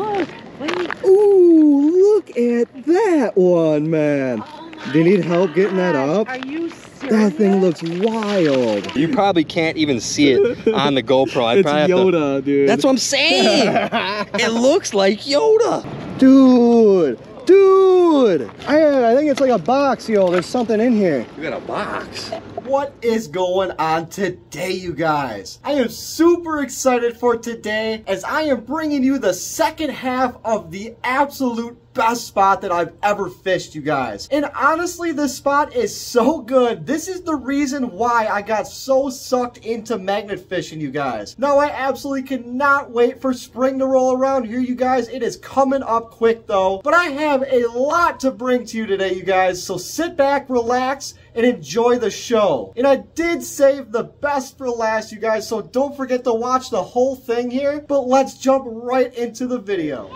look. Wait. Ooh, look at that one, man. Oh Do you need help getting that up? Are you serious? That thing looks wild. You probably can't even see it on the GoPro. I it's probably have to- Yoda, dude. That's what I'm saying. it looks like Yoda. Dude, dude. I, I think it's like a box, yo. There's something in here. You got a box. What is going on today, you guys? I am super excited for today as I am bringing you the second half of the absolute best spot that I've ever fished, you guys. And honestly, this spot is so good. This is the reason why I got so sucked into magnet fishing, you guys. Now, I absolutely cannot wait for spring to roll around here, you guys. It is coming up quick, though. But I have a lot to bring to you today, you guys. So sit back, relax, and enjoy the show. And I did save the best for last, you guys, so don't forget to watch the whole thing here. But let's jump right into the video.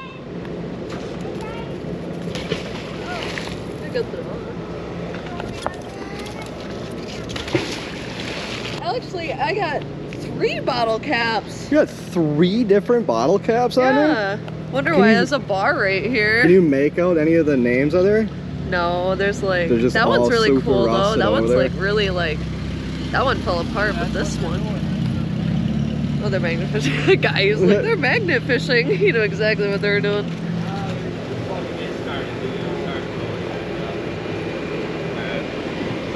Actually, I got three bottle caps. You got three different bottle caps on there? Yeah. Wonder Can why you- there's a bar right here. Can you make out any of the names of there? No, there's like that one's really cool though. That one's there. like really like that one fell apart, but this one. Oh, they're magnet fishing. The guy is like they're magnet fishing. You know exactly what they're doing.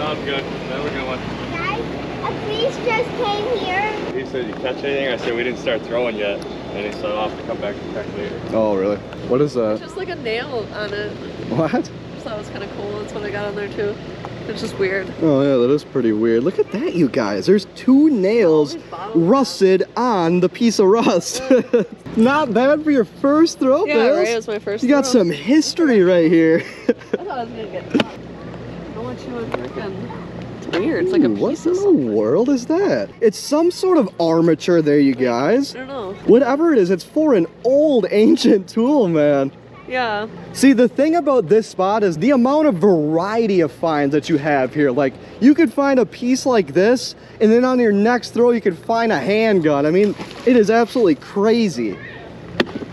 Sounds good. That was a good one. Guys, a police just came here. He said, you catch anything? I said, we didn't start throwing yet. And he said, I'll have to come back and check later. Oh, really? What is that? It's just like a nail on it. What? Just thought it was kind of cool. That's what I got on there too. It's just weird. Oh, yeah, that is pretty weird. Look at that, you guys. There's two nails these bottles. rusted on the piece of rust. Not bad for your first throw, Yeah, Bills. right. It was my first. You got some history right here. I thought I was gonna get caught. I want you in freaking. It's weird. It's like a Ooh, what piece in of the something. world is that? It's some sort of armature there, you guys. I don't know. Whatever it is, it's for an old ancient tool, man. Yeah. See, the thing about this spot is the amount of variety of finds that you have here. Like, you could find a piece like this, and then on your next throw, you could find a handgun. I mean, it is absolutely crazy.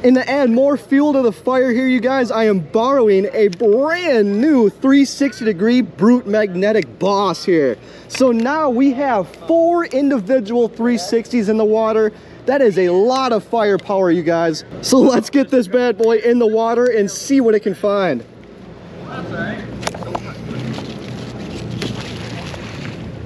And to add more fuel to the fire here, you guys, I am borrowing a brand new 360 degree Brute Magnetic Boss here. So now we have four individual 360s in the water. That is a lot of firepower, you guys. So let's get this bad boy in the water and see what it can find.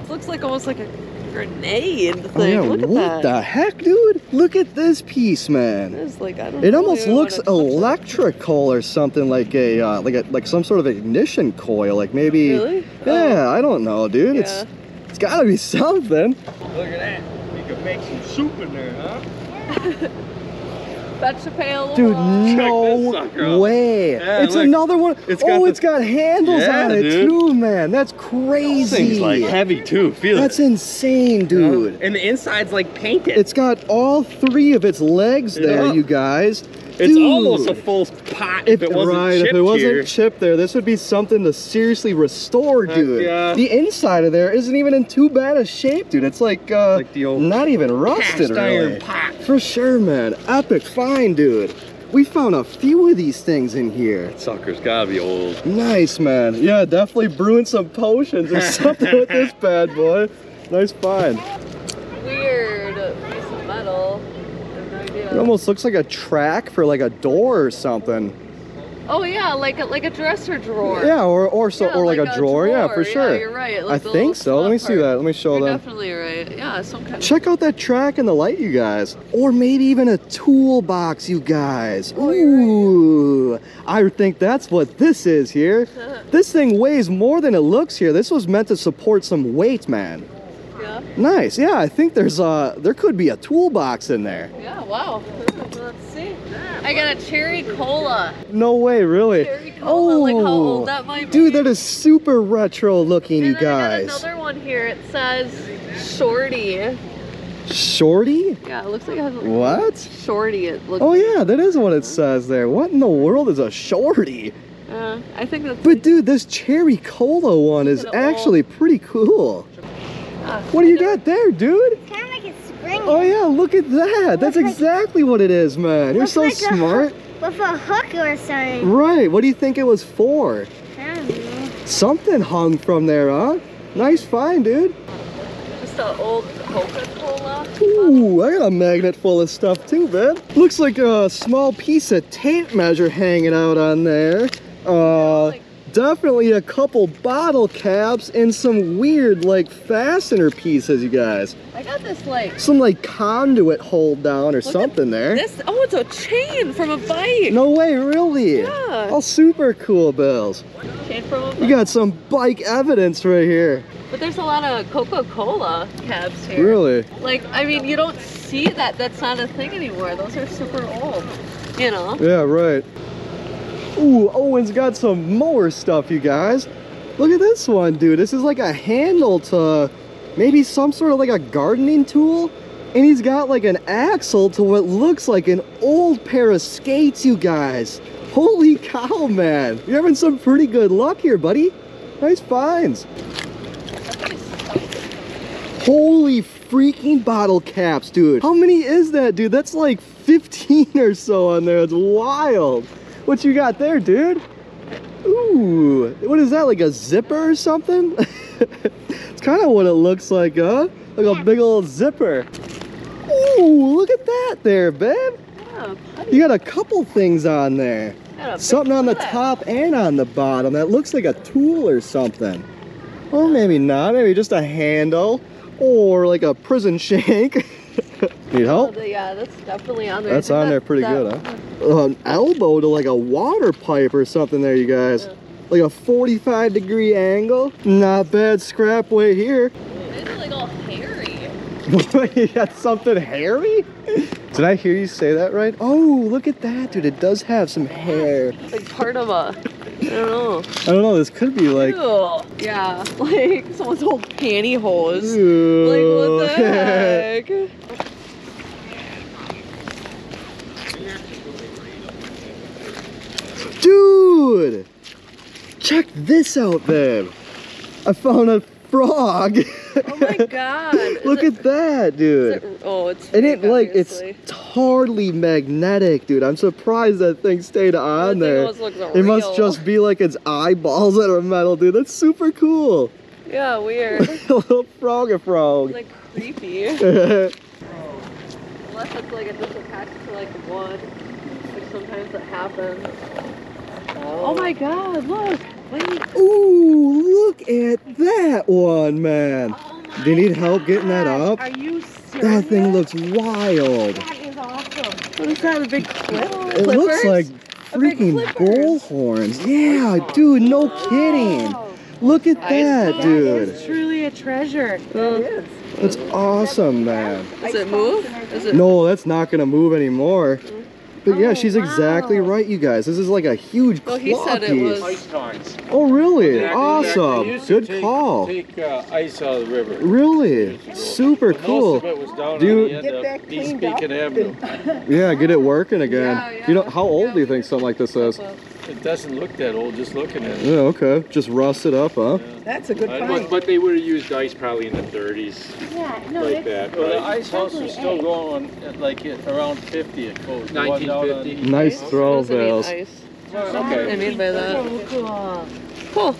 Looks like almost like a grenade Oh, thing. yeah, Look at what that. the heck, dude? Look at this piece, man. It's like I don't. It know almost if I looks wanna touch it. electrical or something like a uh, like a like some sort of ignition coil, like maybe. Really? Yeah, I don't know, dude. It's it's gotta be something. Look at that. We could make some soup in there, huh? Fetch a pail. of Dude, water. no this sucker out. way. Yeah, it's look. another one. It's oh, got the- it's got handles Yeah, on it dude. too, man. That's crazy. This thing's like heavy too. Feel That's it. insane, dude. And the inside's like painted. It's got all three of its legs there, Yeah. you guys. It's Dude. almost a full pot if, it wasn't right, chipped if it wasn't here. chipped there, this would be something to seriously restore, Heck dude. yeah. The inside of there isn't even in too bad a shape, dude. It's like, uh, Like the old not even rusted, Cast iron really. pot. For sure, man. Epic find, dude. We found a few of these things in here. Sucker's gotta be old. Nice, man. Yeah, definitely brewing some potions or something with this bad boy. Nice find. Weird piece of metal. I have no idea. It almost looks like a track for like a door or something. Oh yeah, like a, like a dresser drawer. Yeah, or or so Yeah, or like, a, drawer. Yeah, for sure. Yeah, you're right. I Like the think so. Let me see part. that. Let me show that. You're them. definitely right. Yeah, some kind of. Check out that track and the light, you guys. Or maybe even a toolbox, you guys. Oh, Ooh, I think that's what this is here. This thing weighs more than it looks here. This was meant to support some weight, man. Nice. Yeah, I think there's a there could be a toolbox in there. Yeah. Wow. Let's see. I got a cherry cola. No way, really. Cherry cola. Like how old that might be. Dude, that is super retro looking, you And I guys. got another one here. It says Shorty. Shorty? Yeah, it looks like it has a What? Shorty. It looks. Oh yeah, that is what it says there. What in the world is a shorty? Uh, I think that's. But dude, this cherry cola one is Look at it all. actually pretty cool. What do you got there, dude? It's kind of like a spring. Oh yeah, look at that. That's like- exactly what it is, man. You're so like a- smart. with a hook or something. Right. What do you think it was for? I don't know. Something hung from there, huh? Nice find, dude. Just an old Coca-Cola. Ooh, I got a magnet full of stuff too, man. Looks like a small piece of tape measure hanging out on there. Uh, like- definitely a couple bottle caps and some weird like fastener pieces, you guys. I got this like Some like conduit hold down or at something there. this. Oh, it's a chain from a bike. No way, really? Yeah. Oh, super cool, Bills. Chain from a You got some bike evidence right here. But there's a lot of Coca-Cola caps here. Really? Like, I mean, you don't see that. That's not a thing anymore. Those are super old. You know. Yeah, right. Ooh, Owen's got some more stuff, you guys. Look at this one, dude. This is like a handle to maybe some sort of like a gardening tool. And he's got like an axle to what looks like an old pair of skates, you guys. Holy cow, man. You're having some pretty good luck here, buddy. Nice finds. Holy freaking bottle caps, dude. How many is that, dude? That's like 15 or so on there. It's wild. What you got there, dude? Ooh, what is that, like a zipper or something? it's kind of what it looks like, huh? Like a big old zipper. Ooh, look at that there, babe. Yeah, You got a couple things on there. Something on the top and on the bottom that looks like a tool or something. Or maybe not, maybe just a handle or like a prison shank. Need Oh, help? the- yeah, that's definitely on there. That's on there pretty that- good, huh? Uh, an elbow to like a water pipe or something there, you guys. Yeah. Like a 45 degree angle. Not bad scrap weight here. It's like all hairy. you got something hairy? Did I hear you say that right? Oh, look at that, dude. It does have some hair. Like part of a, I don't know. I don't know, this could be like. Ew. Yeah, like someone's old pantyhose. Like what the heck? Dude! Check this out, man. I found a frog. Oh my god. Look it- at that, dude. it- oh, it's And it fake, like it's hardly magnetic, dude. I'm surprised that thing stayed on That thing there. almost looks It must just be like its eyeballs that are metal, dude. That's super cool. Yeah, weird. a little frog a frog. It's like creepy. Unless it's like it's just attached to like wood, which sometimes it happens. Oh, oh my god, look! Wait. Ooh, look at that one, man. Oh Do you need help getting that up? Are you serious? That thing looks wild. That is awesome. What is that? A big clip? It looks like freaking clippers. bull horns. Yeah, dude, no kidding. Look at I that, dude. It's truly a treasure. Uh, That's awesome, man. Does it move? Is it? No, that's not gonna move anymore. But yeah, Oh, she's exactly right, you guys. This is like a huge Well, claw he said it piece. was- tongs. Oh, really? They Awesome. used to Good take- call. Take uh, ice out of the river. Really? Super But cool. Most of it was down Do you- on the end Get that cleaned up. Avenue. Yeah, get it working again. Yeah, yeah. You know, how old Yeah, do you think something like this is? It doesn't look that old, just looking at it. Yeah, okay. Just rusted up, huh? That's a good I- find. But they would have used ice probably in the 30s, Yeah, no, like it's, that. Well, the ice house is still Probably going at like at around 50 it goes. The one 1950. Nice throw, Doesn't need Vales. ice. Well, What I okay. mean by that. So cool.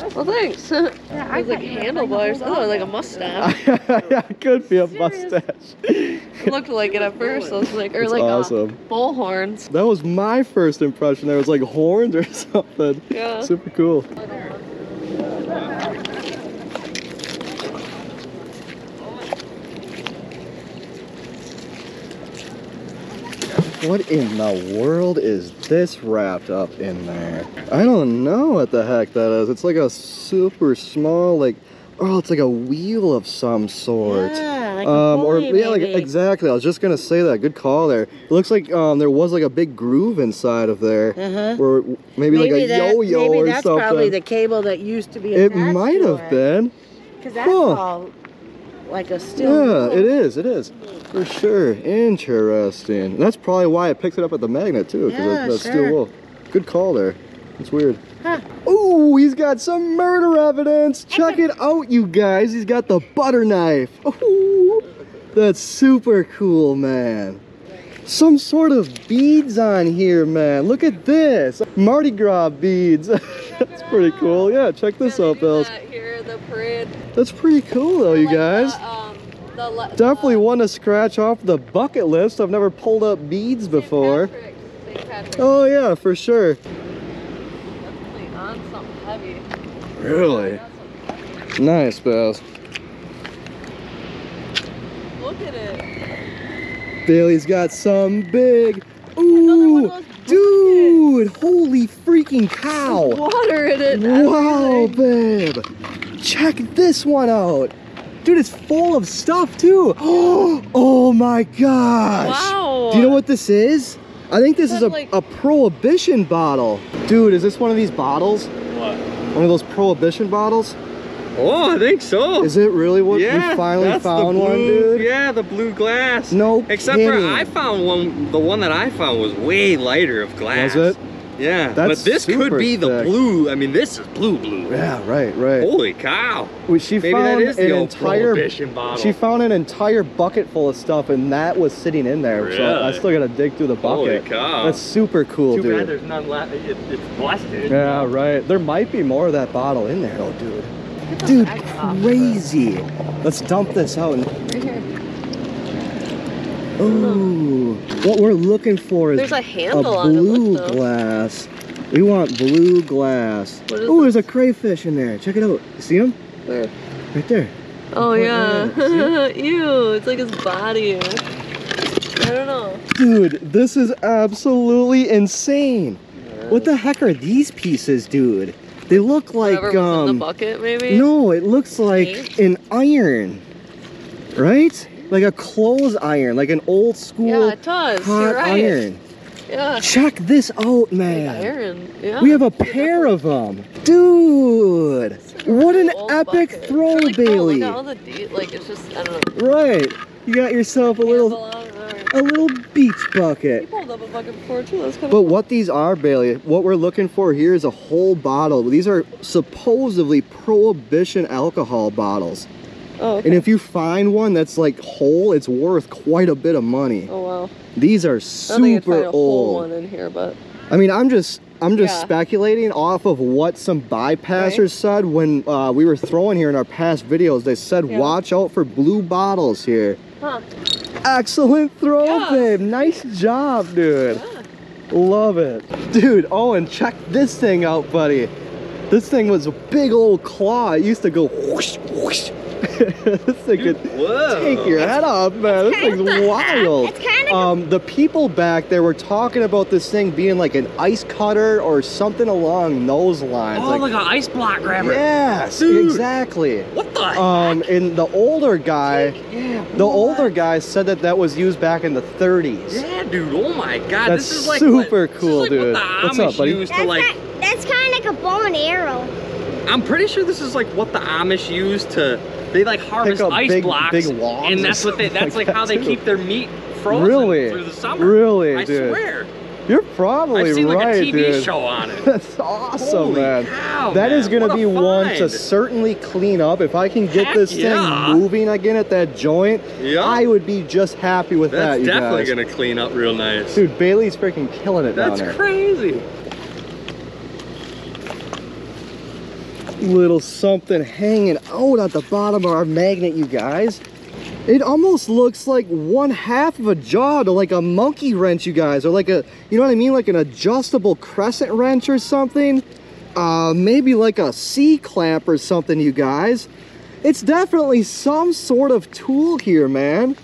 Cool. Well, thanks. Yeah, I There's like thought you were handlebars. hold Oh, like a mustache. yeah, it could be a Serious? mustache. It looked like it at first. I was like, or It's like awesome. uh, bull horns. That was my first impression. There was like horns or something. Yeah. Super cool. What in the world is this wrapped up in there? I don't know what the heck that is. It's like a super small, like, oh, it's like a wheel of some sort. Yeah, like a um, or yeah, like exactly. I was just gonna say that. Good call there. It looks like um there was like a big groove inside of there, Uh-huh. or maybe, like a yo-yo maybe or that's something. probably the cable that used to be it might have been. Because that's Huh. all like a steel. Yeah, it is. It is for sure. Interesting. That's probably why it picks it up at the magnet too, because Yeah, that's steel sure. wool. Good call there. It's weird. Huh. Ooh, he's got some murder evidence. Check it out, you guys. He's got the butter knife. Ooh, that's super cool, man. some sort of beads on here, man. Look at this. Mardi Gras beads. That's pretty cool. Yeah, check this out, that Here, the parade. That's pretty cool though, you Like guys. The, um, the, Definitely one to scratch off the bucket list. I've never pulled up beads St. before. Patrick's, St. Patrick's. Oh yeah, for sure. Definitely on something heavy. Really? Got something heavy. Nice, Bills. Look at it. Bailey's got some big. Ooh, dude! Holy freaking cow! Water in it. Wow, babe! Check this one out! Dude, it's full of stuff too! Oh my gosh! Wow. Do you know what this is? I think this is a, like- a prohibition bottle. Dude, is this one of these bottles? What? One of those prohibition bottles? Oh, I think so. Is it really what yeah, we finally that's the found one, dude? Yeah, the blue glass. No Except kidding. for I found one. The one that I found was way lighter of glass. Was it? Yeah, That's but this could super be the thick. blue. I mean, this is blue blue. Yeah, right, right. Holy cow! Well, She Maybe found that is the an old entire bottle. She found an entire bucket full of stuff, and that was sitting in there. So I still gotta dig through the bucket. Holy cow! That's super cool, Too dude. bad there's none left. It, it's busted. Yeah, right. There might be more of that bottle in there, though, dude. Dude, crazy. Let's dump this out. And... Right here. Ooh, what we're looking for is There's a handle a on it, blue glass. We want blue glass. Oh, there's a crayfish in there. Check it out. See him? Where? Right there. Oh Right yeah. there, Ew, it's like his body. I don't know. Dude, this is absolutely insane. What the heck are these pieces, dude? They look like Whatever was in um the bucket, maybe. No, it looks like an iron. Right? Like a clothes iron, like an old school Yeah, it does. hot right. iron. Yeah. Check this out, man. iron. Yeah. We have a pair of them. Dude, what an epic bucket. throw, like, oh, Bailey. look at all the de- like it's just I don't know. Right. You got yourself a little Handle on it, alright. a little beach You bucket. pulled up a bucket before too. Kind of. But what these are, Bailey, what we're looking for here is a whole bottle. These are supposedly prohibition alcohol bottles. Oh. Okay. And if you find one that's like whole, it's worth quite a bit of money. oh wow. These are I don't think I'd super a whole old. one in here, but I mean, I'm just I'm just Yeah. speculating off of what some bypassers Right. said when uh, we were throwing here in our past videos. They said, Yeah. watch out for blue bottles here. huh? Excellent throw, Yeah. babe. Nice job, dude. Love it. Dude, oh, and check this thing out, buddy. This thing was a big old claw. It used to go whoosh, whoosh. this thing could Whoa! take your head off, man. This thing's wild. It's kind of Um, the people back there were talking about this thing being like an ice cutter or something along those lines. Oh, like, an ice block grabber. yes, Dude. exactly. What the? Um, and the older guy, yeah. the older guy said that that was used back in the 30s. Yeah, dude. Oh my God. That's this is like super what, cool, this is like dude. What the What's Amish up, buddy? used to that's, like. ki- that's kind of like a bow and arrow. I'm pretty sure this is like what the Amish used to. They like harvest ice big- blocks, big and that's what they. That's like like, how that, they too. keep their meat frozen Really? through the summer. Really, I dude. swear. You're probably I've seen right, like a TV dude. show on it. That's awesome, Holy man. cow, That is man. gonna What a be one to certainly clean up. If I can get Heck this yeah. thing moving again at that joint, Yeah. I would be just happy with That's that, you definitely gonna clean up real nice. Dude, Bailey's freaking killing it that's down there. That's crazy. Little something hanging out at the bottom of our magnet, you guys. It almost looks like one half of a jaw to like a monkey wrench, you guys, or like a, you know what I mean, like an adjustable crescent wrench or something. Uh, maybe like a C clamp or something, you guys. It's definitely some sort of tool here, man.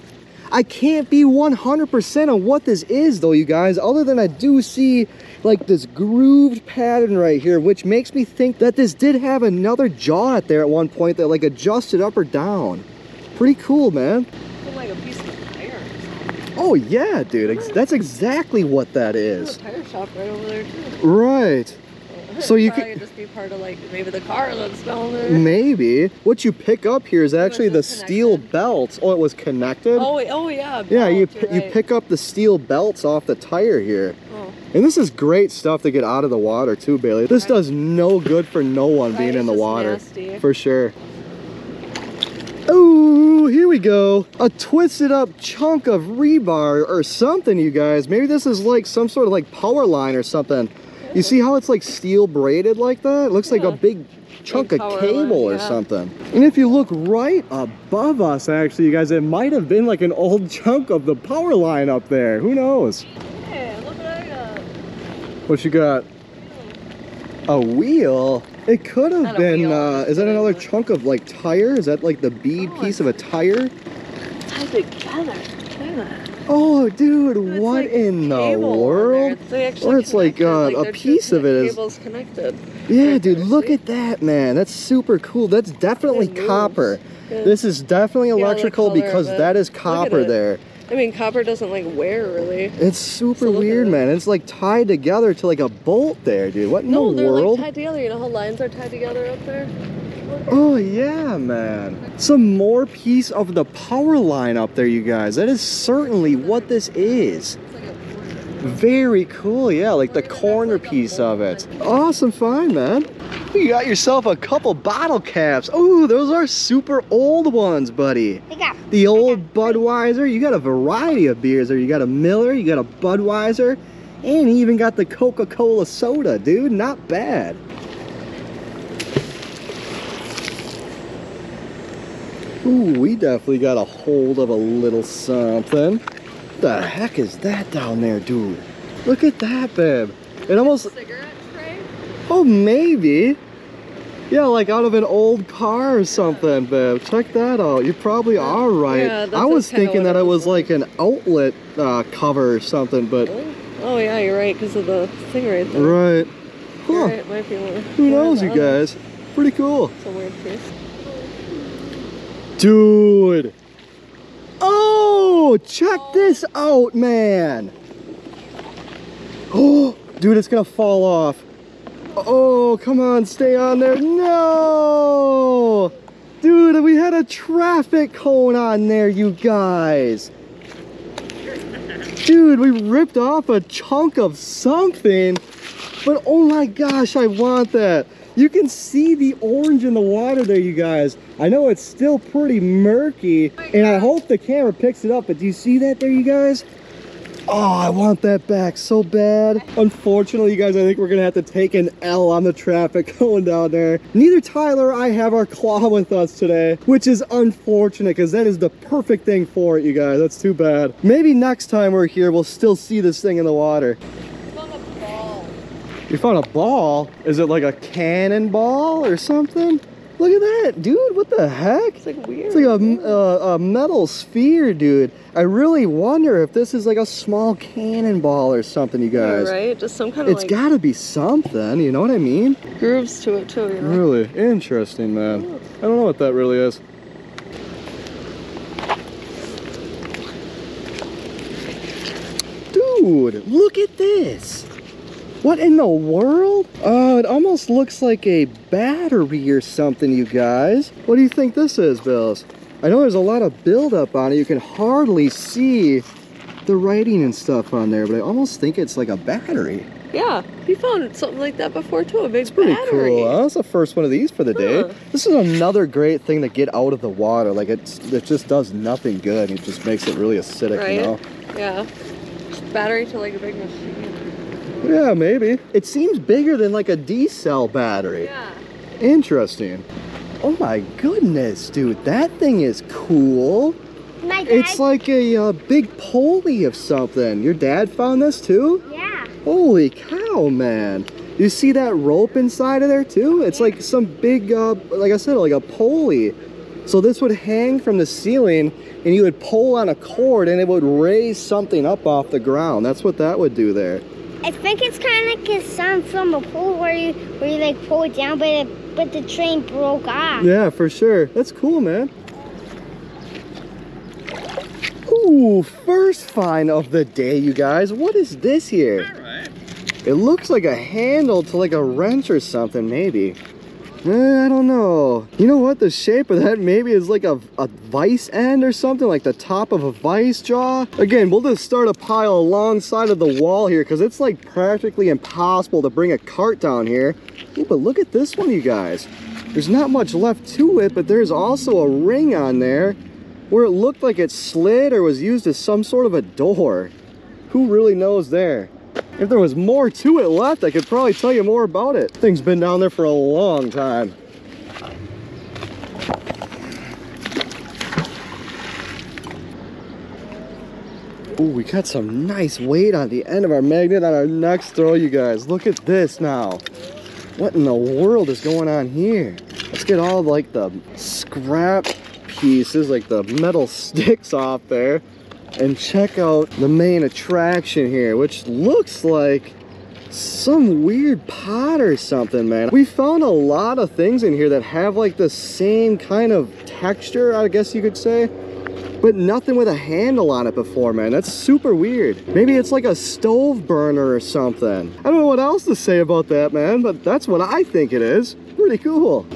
I can't be 100% on what this is though, you guys, other than I do see like this grooved pattern right here, which makes me think that this did have another jaw at there at one point that like adjusted up or down. Pretty cool, man. Like a piece of iron. or something. Oh yeah, dude, that's exactly what that is. There's a tire shop right So you could- just be part of like maybe the car that's there. Maybe. What you pick up here is actually the just steel connected. belts. Oh, it was connected? Oh, oh yeah. Yeah, you, belt, pi- you right. pick up the steel belts off the tire here. Oh. And this is great stuff to get out of the water too, Bailey. This Right. does no good for no one Right, being in the water. nasty. For sure. Oh, here we go. A twisted up chunk of rebar or something, you guys. Maybe this is like some sort of like power line or something. You see how it's like steel braided like that? It looks like a big chunk Big of cable line, or something. And if you look right above us, actually, you guys, it might have been like an old chunk of the power line up there. Who knows? Hey, look what I got. What you got? A wheel? It could have been, uh, is that another chunk of like tire? Is that like the bead Oh, piece of a tire? Tied together. Look at that. Oh, dude, It's what like in the cable on there. world? It's Or it's like, uh, a piece of it is- connected. Yeah, dude, look at that, man. That's super cool. That's definitely copper. Yeah. This is definitely electrical of because that is copper there. I mean, copper doesn't like wear really. It's super So weird, man. It's like tied together to like a bolt there, dude. What in No, the they're like tied together. You know how lines are tied together up there? Oh yeah, man. Some more piece of the power line up there, you guys. That is certainly what this is. Very cool, yeah, like the corner piece of it. Awesome find, man. You got yourself a couple bottle caps. Oh, those are super old ones, buddy. The old Budweiser. You got a variety of beers there. You got a Miller, you got a Budweiser, and you even got the Coca-Cola soda, dude. Not bad. Ooh, we definitely got a hold of a little something. What The heck is that down there, dude? Look at that, babe. It almost, Cigarette tray? oh, maybe. Yeah, like out of an old car or something, babe. Check that out. You probably are right. Yeah, I was thinking that it was like an outlet uh, cover or something, but Oh yeah, you're right because of the thing right there. right. Huh. right. Who knows, you guys? Pretty cool. It's a weird piece. Dude. Oh, check this out, man. Oh, dude, it's gonna fall off. Oh, come on, stay on there. No. Dude, we had a traffic cone on there, you guys. Dude, we ripped off a chunk of something. But oh my gosh, I want that. You can see the orange in the water there, you guys. I know it's still pretty murky, and I hope the camera picks it up, but do you see that there, you guys? Oh, I want that back so bad. Unfortunately, you guys, I think we're gonna have to take an L on the traffic going down there. Neither Tyler I have our claw with us today, which is unfortunate because that is the perfect thing for it, you guys. That's too bad. Maybe next time we're here, we'll still see this thing in the water. You found a ball? Is it like a cannonball or something? Look at that, dude. What the heck? It's like weird. It's like a, a, uh, a metal sphere, dude. I really wonder if this is like a small cannonball or something, you Yeah, guys. right? Just some kind of It's like gotta be something, you know what I mean? grooves to it too. You know? Really interesting, man. I don't know what that really is. Dude, look at this. What in the world? Oh, it almost looks like a battery or something, you guys. What do you think this is, Bills? I know there's a lot of buildup on it. You can hardly see the writing and stuff on there, but I almost think it's like a battery. Yeah, we found something like that before too. A big It's pretty battery. cool. Huh? That's the first one of these for the day. This is another great thing to get out of the water. Like it's, it just does nothing good. It just makes it really acidic, Right. you know? Yeah. Battery to like a big machine. Yeah, maybe. It seems bigger than like a D cell battery. Yeah. Interesting. Oh my goodness, dude, that thing is cool. my dad. It's like a uh, big pulley of something. Your dad found this too? yeah. Holy cow, man. You see that rope inside of there too? It's like some big, uh, like I said, like a pulley. So this would hang from the ceiling and you would pull on a cord and it would raise something up off the ground. That's what that would do there. I think it's kind of like a sound from a pool where you where you like pull it down, but it, but the train broke off. Yeah, for sure. That's cool, man. Ooh, first find of the day, you guys. What is this here? It looks like a handle to like a wrench or something, maybe. Eh, I don't know. You know what? The shape of that maybe is like a, a vice end or something, like the top of a vice jaw. Again, we'll just start a pile alongside of the wall here because it's like practically impossible to bring a cart down here. Ooh, but look at this one, you guys. There's not much left to it, but there's also a ring on there. where it looked like it slid or was used as some sort of a door. Who really knows there? If there was more to it left, I could probably tell you more about it. Thing's been down there for a long time. Ooh, we got some nice weight on the end of our magnet on our next throw, you guys. Look at this now. What in the world is going on here? Let's get all like the scrap pieces, like the metal sticks off there and check out the main attraction here, which looks like some weird pot or something, man. We found a lot of things in here that have like the same kind of texture, I guess you could say, but nothing with a handle on it before, man. That's super weird. Maybe it's like a stove burner or something. I don't know what else to say about that, man, but that's what I think it is. Pretty cool.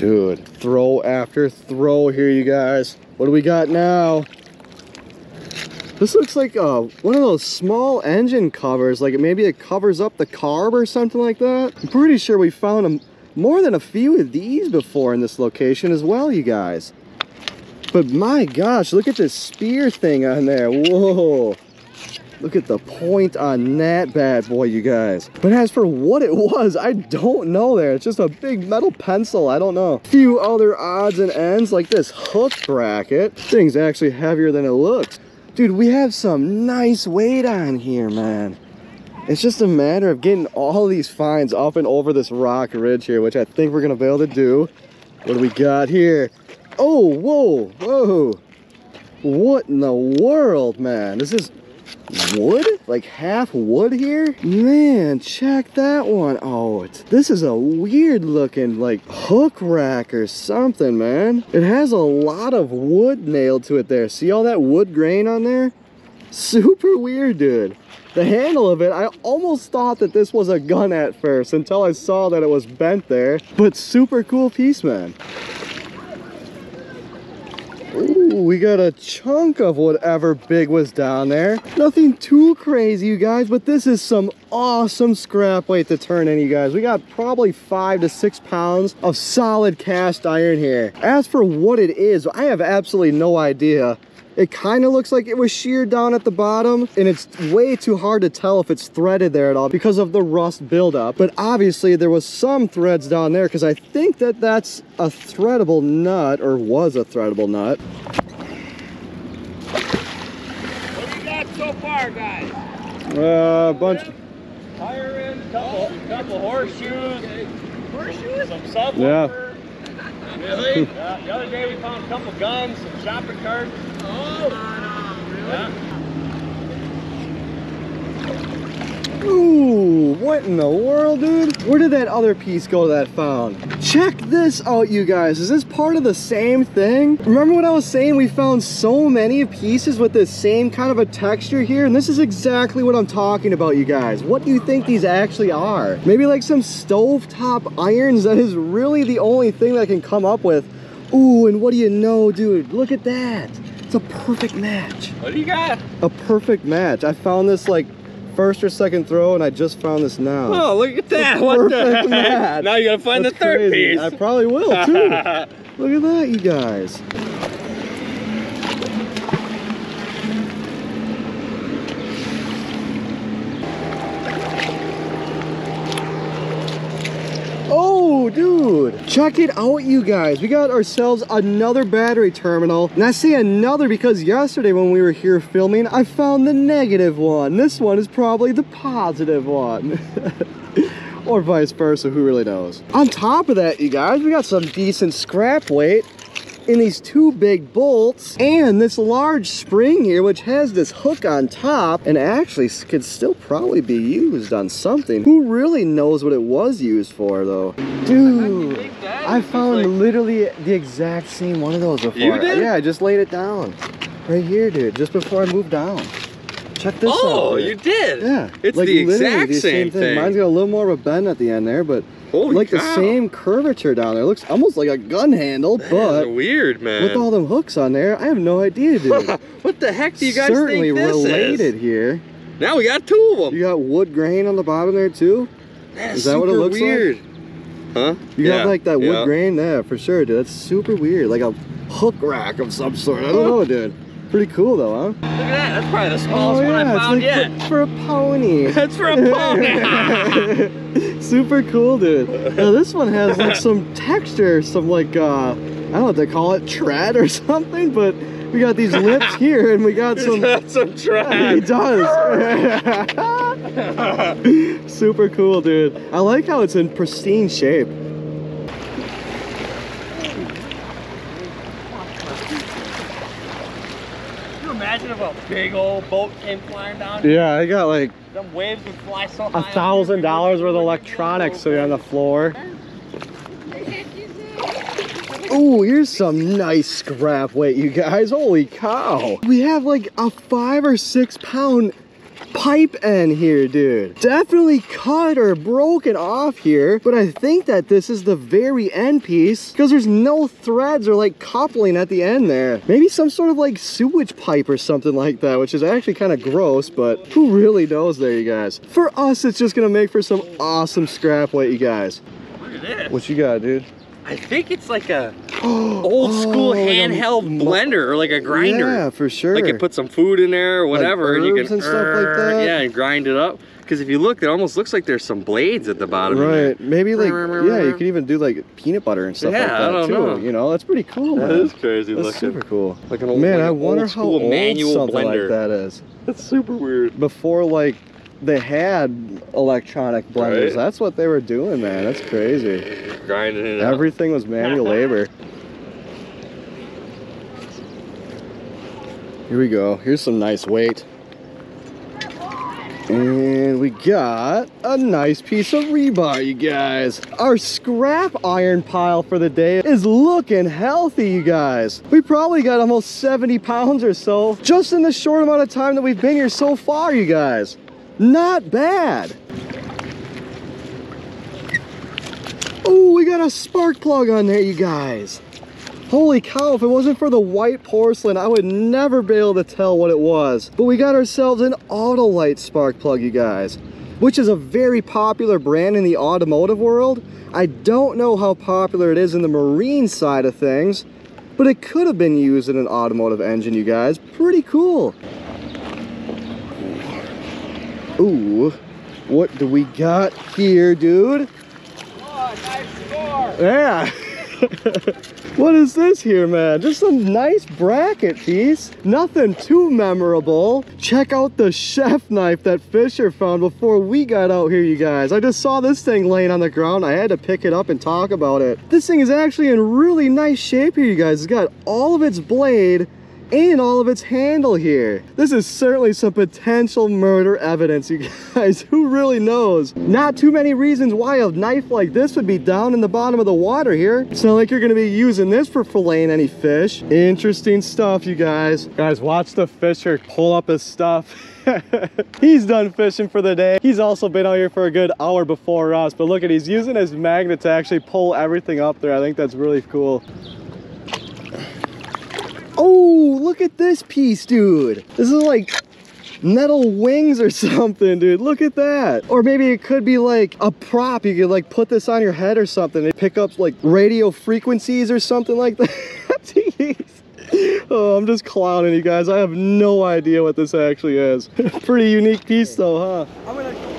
Dude, throw after throw here, you guys. What do we got now? This looks like uh, one of those small engine covers, like maybe it covers up the carb or something like that. I'm pretty sure we found a, more than a few of these before in this location as well, you guys. But my gosh, look at this spear thing on there. Whoa. Look at the point on that bad boy, you guys. But as for what it was, I don't know there. It's just a big metal pencil. I don't know. A few other odds and ends, like this hook bracket. Thing's actually heavier than it looks. Dude, we have some nice weight on here, man. It's just a matter of getting all these finds up and over this rock ridge here, which I think we're gonna be able to do. What do we got here? Oh, whoa, whoa. What in the world, man? This is wood? Like half wood here? Man, check that one out. This is a weird looking like hook rack or something, man. It has a lot of wood nailed to it there. See all that wood grain on there? Super weird, dude. The handle of it, I almost thought that this was a gun at first until I saw that it was bent there. But super cool piece, man. We got a chunk of whatever big was down there. Nothing too crazy, you guys, but this is some awesome scrap weight to turn in, you guys. We got probably five to six pounds of solid cast iron here. As for what it is, I have absolutely no idea. It kind of looks like it was sheared down at the bottom and it's way too hard to tell if it's threaded there at all because of the rust buildup. But obviously there was some threads down there because I think that that's a threadable nut or was a threadable nut. What do you got guys? Uh, a bunch. Fire in, couple, couple horseshoes. Horseshoes? Some subwoofer. Yeah. Really? yeah. The other day we found a couple guns, some shopping carts. Oh, really? Yeah. Ooh, what in the world, dude? Where did that other piece go that found? Check this out, you guys. Is this part of the same thing? Remember what I was saying? We found so many pieces with the same kind of a texture here, and this is exactly what I'm talking about, you guys. What do you think these actually are? Maybe like some stovetop irons? That is really the only thing that I can come up with. Ooh, and what do you know, dude? Look at that. It's a perfect match. What do you got? A perfect match. I found this like first or second throw and I just found this now. Oh, look at that. A What the heck? match. Now you gotta find That's the third crazy. piece. I probably will too. Look at that, you guys. Oh, dude. Check it out, you guys. We got ourselves another battery terminal. And I say another because yesterday when we were here filming, I found the negative one. This one is probably the positive one. or vice versa, who really knows. On top of that, you guys, we got some decent scrap weight in these two big bolts and this large spring here which has this hook on top and actually could still probably be used on something. Who really knows what it was used for though? Dude i found literally the exact same one of those before. You did? yeah i just laid it down. Right here dude just before i moved down check this out Oh, you did? yeah It's like the exact the same thing. mine's got a little more of a bend at the end there but Holy like the same curvature down there looks almost like a gun handle That is but weird, man. with all them hooks on there, I have no idea, dude. what the heck do you guys Certainly think this related is? here. Now we got two of them. You got wood grain on the bottom there too. That is that what it looks like? weird. Huh? You yeah. got like that wood yeah. grain there for sure, dude. That's super weird. Like a hook rack of some sort. I don't know, dude. Pretty cool though, huh? Look at that. That's probably the smallest one I found like yet. For, for a pony. That's for a pony. Super cool, dude. Now this one has like some texture, some like uh I don't know what they call it, tread or something, but we got these lips here and we got some That's some he does. Super cool, dude. I like how it's in pristine shape. Can you imagine if a big old boat came flying down? Yeah, I got like Them waves would fly so a thousand dollars worth of electronics sitting on the floor. Ooh, here's some nice scrap weight, you guys. Holy cow. We have like a five or six pound pipe end here, dude. Definitely cut or broken off here, but I think that this is the very end piece because there's no threads or like coupling at the end there. Maybe some sort of like sewage pipe or something like that, which is actually kind of gross, but who really knows there, you guys? For us, it's just gonna make for some awesome scrap weight, you guys. Look at this. What you got, dude? I think it's like a old school Oh, like a handheld blender or like a grinder. Yeah, for sure. Like you put some food in there or whatever, and you can and stuff like that? Yeah, and grind it up. Because if you look, it almost looks like there's some blades at the bottom. Right. Maybe like yeah, you could even do like peanut butter and stuff like Yeah, I that don't too. know. You know, that's pretty cool. That man. is crazy That's looking. super cool. Like an old, Man, like I wonder how old manual something blender. like that is. That's super weird. Before like they had electronic blenders, Right. that's what they were doing, man. That's crazy. Grinding it. Everything was manual labor. Here we go. Here's some nice weight. And we got a nice piece of rebar, you guys. Our scrap iron pile for the day is looking healthy, you guys. We probably got almost 70 pounds or so just in the short amount of time that we've been here so far, you guys. Not bad. Oh, we got a spark plug on there, you guys. Holy cow, if it wasn't for the white porcelain, I would never be able to tell what it was. But we got ourselves an Autolite spark plug, you guys, which is a very popular brand in the automotive world. I don't know how popular it is in the marine side of things, but it could have been used in an automotive engine, you guys. Pretty cool. Ooh, what do we got here, dude? Yeah. what is this here, man? Just a nice bracket piece. Nothing too memorable. Check out the chef knife that Fisher found before we got out here, you guys. I just saw this thing laying on the ground. I had to pick it up and talk about it. This thing is actually in really nice shape here, you guys. It's got all of its blade and all of its handle here. This is certainly some potential murder evidence, you guys. Who really knows? Not too many reasons why a knife like this would be down in the bottom of the water here. It's not like you're gonna be using this for filleting any fish. Interesting stuff, you guys. Guys, watch the fisher pull up his stuff. he's done fishing for the day. He's also been out here for a good hour before us, but look at, he's using his magnet to actually pull everything up there. I think that's really cool. Oh, look at this piece, dude. This is like metal wings or something, dude. Look at that. Or maybe it could be like a prop. You could like put this on your head or something. It pick up like radio frequencies or something like that. Jeez. Oh, I'm just clowning you guys. I have no idea what this actually is. Pretty unique piece though, huh?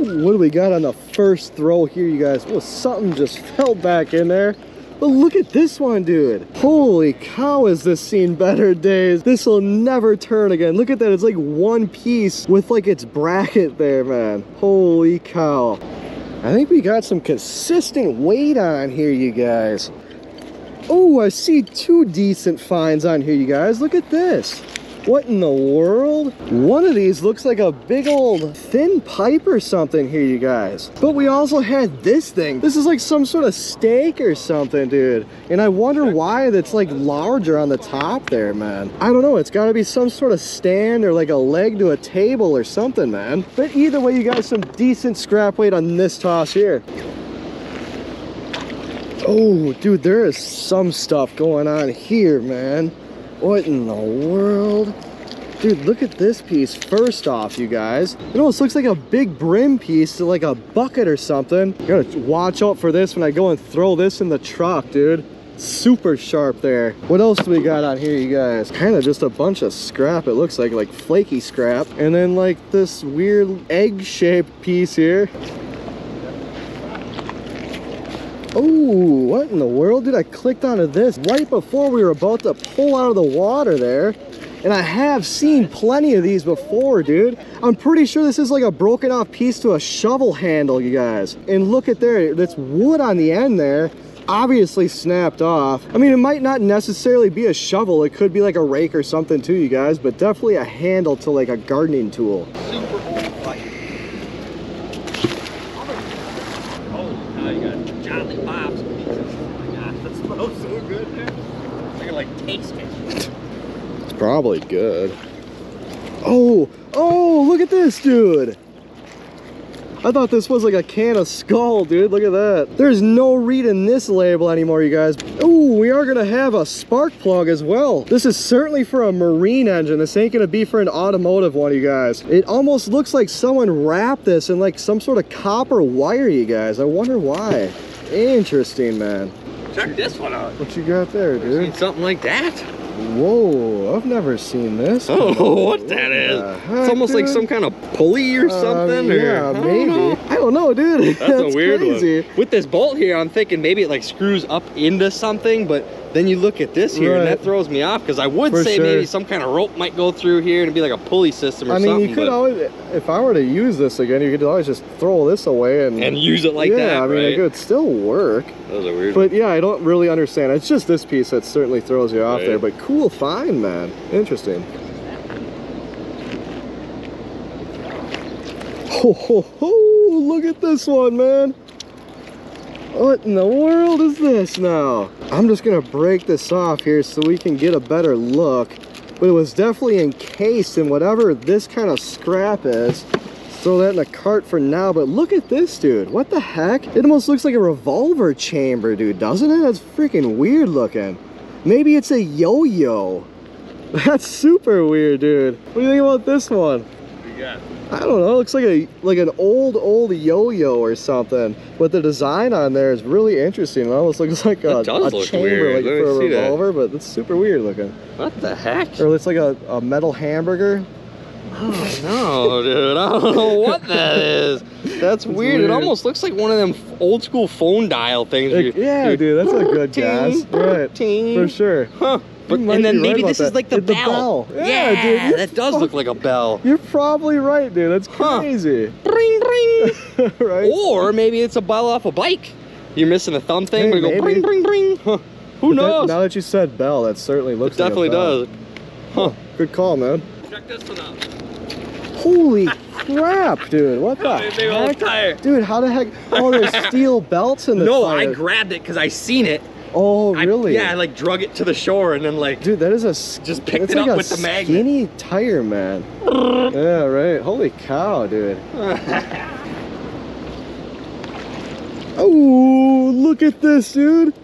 What do we got on the first throw here, you guys? Well, something just fell back in there. But look at this one, dude. Holy cow, has this seen better days. This will never turn again. Look at that, it's like one piece with like its bracket there, man. Holy cow. I think we got some consistent weight on here, you guys. Oh, I see two decent finds on here, you guys. Look at this. What in the world? One of these looks like a big old thin pipe or something here, you guys. But we also had this thing. This is like some sort of stake or something, dude. And I wonder why that's like larger on the top there, man. I don't know. It's got to be some sort of stand or like a leg to a table or something, man. But either way, you got some decent scrap weight on this toss here. Oh, dude, there is some stuff going on here, man. What in the world? Dude, look at this piece. First off, you guys. It almost looks like a big brim piece to like a bucket or something. You gotta watch out for this when I go and throw this in the truck, dude. Super sharp there. What else do we got on here, you guys? Kind of just a bunch of scrap, it looks like, like flaky scrap. And then like this weird egg-shaped piece here. Oh, what in the world? Dude, I clicked onto this right before we were about to pull out of the water there. And I have seen plenty of these before, dude. I'm pretty sure this is like a broken off piece to a shovel handle, you guys. And look at there, that's wood on the end there. Obviously snapped off. I mean, it might not necessarily be a shovel. It could be like a rake or something too, you guys. But definitely a handle to like a gardening tool. Super old bike. Oh, now you got Jolly Bob's pieces. Oh my god, that smells so good, man. I can like taste it. It's probably good. Oh, oh, look at this, dude. I thought this was like a can of Skoal, dude. Look at that. There's no reading this label anymore, you guys. Oh, we are gonna have a spark plug as well. This is certainly for a marine engine. This ain't gonna be for an automotive one, you guys. It almost looks like someone wrapped this in like some sort of copper wire, you guys. I wonder why. Interesting, man. Check this one out. What you got there, dude? Something like that? Whoa, I've never seen this. Oh, what that is? It's almost like some kind of pulley or Uh, something. or, yeah, I don't maybe. know. I don't know, dude. That's, a weird crazy. one. With this bolt here, I'm thinking maybe it like screws up into something, but then you look at this here and that throws me off because I would For say sure. maybe some kind of rope might go through here and it'd be like a pulley system or I mean, something. you could always, if I were to use this again, you could always just throw this away and and use it like yeah, that, I mean, right? it could still work. Those are weird. But yeah, I don't really understand. It's just this piece that certainly throws you off Right. there. But cool find, man. Interesting. Ho ho ho! Look at this one, man. What in the world is this now? I'm just gonna break this off here so we can get a better look. But it was definitely encased in whatever this kind of scrap is. Throw that in a cart for now, but look at this, dude. What the heck? It almost looks like a revolver chamber, dude, doesn't it? That's freaking weird looking. Maybe it's a yo-yo. That's super weird, dude. What do you think about this one? I don't know. It looks like a like an old old yo-yo or something. But the design on there is really interesting. It almost looks like a, a look chamber weird. like for a see that. revolver, but it's super weird looking. what the heck? Or it's like a, a metal hamburger. Oh no, dude, I don't know what that is. That's weird. weird. It almost looks like one of them old school phone dial things. Like, you- yeah, dude, that's a good guess. Right. For sure. Huh. But, might and then be right maybe about this is like the the bell. bell. Yeah, dude, that does look like a bell. You're probably right, dude. That's Huh. crazy. Bring, bring. right? or maybe it's a bell off a bike. You're missing a thumb thing, Hey, but it go maybe. bring, bring, bring. Huh. Who But that- knows? now that you said bell, that certainly it looks like a definitely bell. does. Huh. Good call, man. Check this one out. Holy crap, dude. What the Big old heck? tire. Dude, how the heck? Oh, there's steel belts in the No, tire. I grabbed it because I seen it. Oh, I- really? yeah, I like drug it to the shore and then like Dude, that is a Just picked it like up with the magnet. skinny tire, man. yeah, right. Holy cow, dude. Oh, look at this, dude.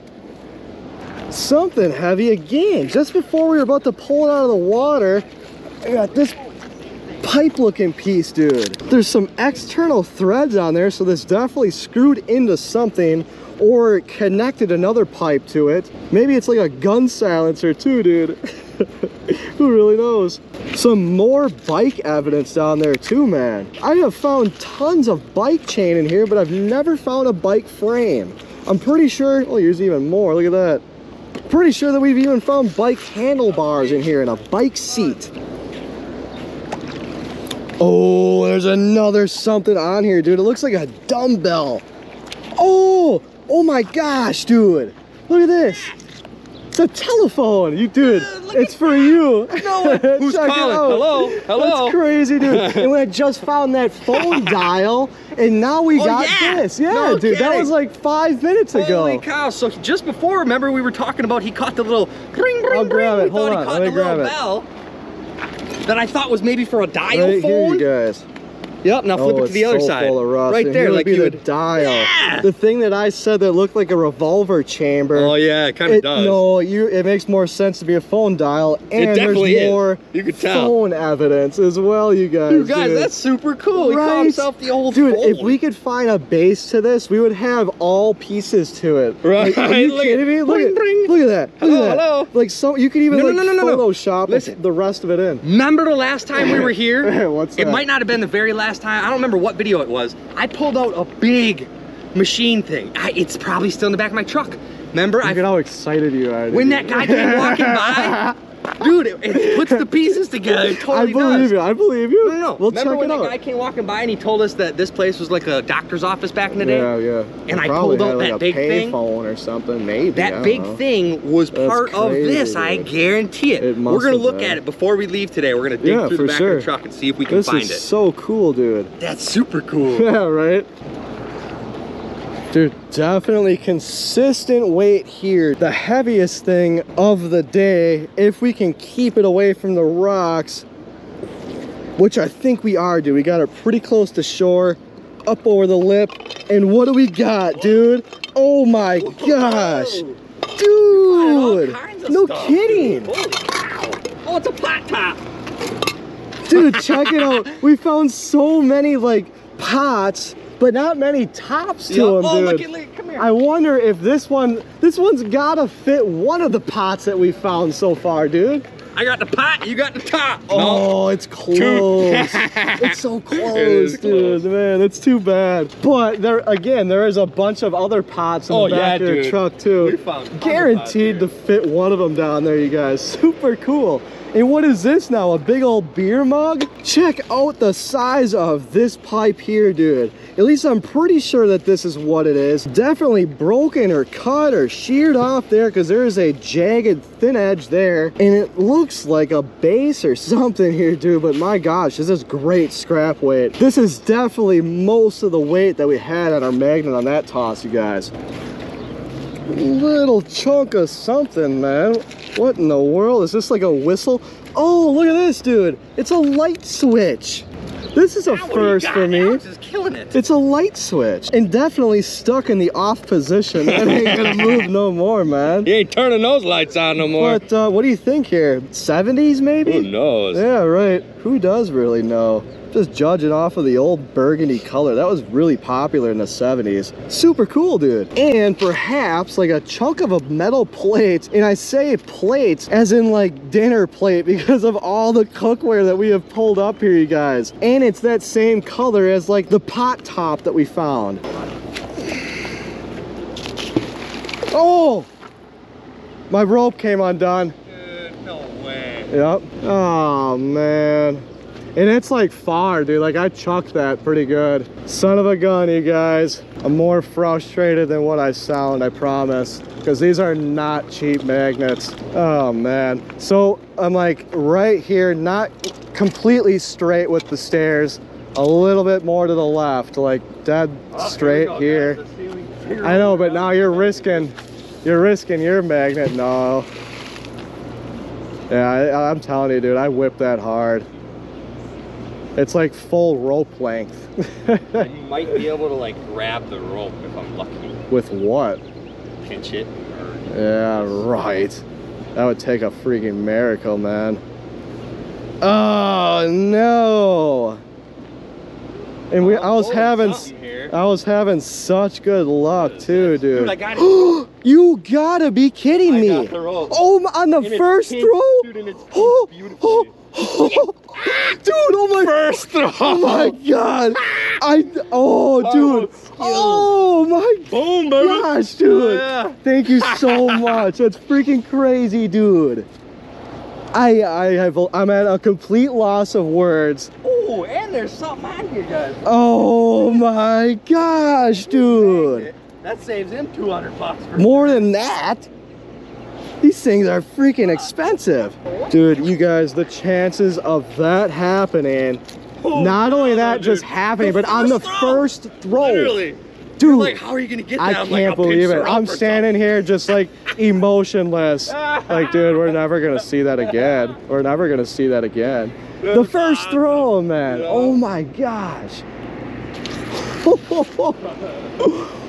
Something heavy again. Just before we were about to pull it out of the water, I got this pipe looking piece, dude. There's some external threads on there, so this definitely screwed into something or connected another pipe to it. Maybe it's like a gun silencer too, dude. Who really knows? Some more bike evidence down there too, man. I have found tons of bike chain in here, but I've never found a bike frame. I'm pretty sure, oh, here's even more, look at that. Pretty sure that we've even found bike handlebars in here and a bike seat. Oh, there's another something on here, dude. It looks like a dumbbell. Oh, oh my gosh, dude. Look at this. It's a telephone. You dude, it's for you. No, Who's calling? Hello? Hello? That's crazy, dude. and we had just found that phone dial, and now we Oh, got yeah. this. Yeah, No dude. That kidding. was like five minutes ago. Holy cow! So just before, remember we were talking about he caught the little ring, ring, I'll grab ring. it. We Hold thought on, he caught let me the little grab it. bell that I thought was maybe for a dial Right here, you guys. Yep, now flip Oh, it to the other so side. full of rust. Right And there, like you the would. dial. Yeah. The thing that I said that looked like a revolver chamber. Oh yeah, it kind of does. no, you. It makes more sense to be a phone dial, and definitely there's is. You could tell. phone evidence as well. You guys, You guys, dude. that's super cool. He Right? called himself the old Dude, phone. if we could find a base to this, we would have all pieces to it. Right, Like, are you look at- kidding me? Look bring, at, bring. look at that. Look Hello, at that. hello. Like so, you could even No, no, like no, no, no, no. Photoshop Listen. the rest of it in. Remember the last time we were here? What's that? It might not have been the very last time. I don't remember what video it was. I pulled out a big machine thing. I, it's probably still in the back of my truck. Remember? I Look at how excited you are. when that guy came walking by, dude, it, it puts the pieces together. It totally I believe does. you. I believe you. No, no, no. We'll Remember check when it that out. guy came walking by and he told us that this place was like a doctor's office back in the day? Yeah, yeah. And I pulled out like that big thing. payphone or something. Maybe. That big know. thing was That's part of crazy, this. I guarantee it. It We're gonna look been. at it before we leave today. We're gonna dig Yeah, through the back sure. of the truck and see if we can This find is so cool, dude. That's super cool. Yeah, right? Dude, definitely consistent weight here. The heaviest thing of the day, if we can keep it away from the rocks, which I think we are, dude. We got it pretty close to shore, up over the lip. And what do we got, dude? Oh my gosh. Dude, no kidding. Holy cow. Oh, it's a pot top. Dude, check it out. We found so many like pots, but not many tops to Yup. them, oh, dude. look at, come here. I wonder if this one, this one's gotta fit one of the pots that we found so far, dude. I got the pot, you got the top. Oh, oh it's close. it's so close, is dude. Man, it's too bad. But there, again, there is a bunch of other pots in Oh, the back yeah, of dude. truck too. We found Guaranteed to fit one of them down there, you guys. Super cool. And what is this now? A big old beer mug? Check out the size of this pipe here, dude. At least I'm pretty sure that this is what it is. Definitely broken or cut or sheared off there because there is a jagged thin edge there. And it looks like a base or something here, dude. But my gosh, this is great scrap weight. This is definitely most of the weight that we had on our magnet on that toss, you guys little chunk of something, man. What in the world? Is this like a whistle? Oh, look at this, dude. It's a light switch. This is a Now what do you first for me. Alex is killing it. It's a light switch and definitely stuck in the off position. That ain't gonna move no more, man. You ain't turning those lights on no more. But uh, what do you think here? 70s maybe? Who knows? Yeah, right. Who does really know? Just judging off of the old burgundy color. That was really popular in the 70s. Super cool, dude. And perhaps like a chunk of a metal plate. And I say plates as in like dinner plate because of all the cookware that we have pulled up here, you guys. And it's that same color as like the pot top that we found. Oh! My rope came undone. Dude, no way. Yep. Oh man. And it's like far, dude. Like I chucked that pretty good. Son of a gun, you guys. I'm more frustrated than what I sound, I promise. Because these are not cheap magnets. Oh man. So I'm like right here, not completely straight with the stairs. A little bit more to the left, like dead straight here. I know, but now you're risking, you're risking your magnet. No. Yeah, I, I'm telling you, dude, I whipped that hard. It's like full rope length. I might be able to like grab the rope if I'm lucky. With what? Pinch it. Or... Yeah, right. That would take a freaking miracle, man. Oh no! And we, I was Oh, having, I was having such good luck too, dude. Dude, I got it. you gotta be kidding I me! got the rope. Oh, on the And first throw? Dude, and it's Oh, beautifully. oh, oh, dude! Oh my First throw. Oh my god! I oh dude! Oh my Boom, baby. gosh, dude! Yeah. Thank you so much. That's freaking crazy, dude. I I have I'm at a complete loss of words. Oh, and there's something on here, guys. Oh my gosh, dude! That saves him 200 bucks. For More than that. These things are freaking expensive. Dude, you guys, the chances of that happening, oh, not only that just happening, but on the first throw. first throw. Literally. Dude, like, how are you gonna get that? I can't like, believe it. I'm standing here just like emotionless. like, dude, we're never gonna see that again. We're never gonna see that again. The first throw, man. Oh my gosh.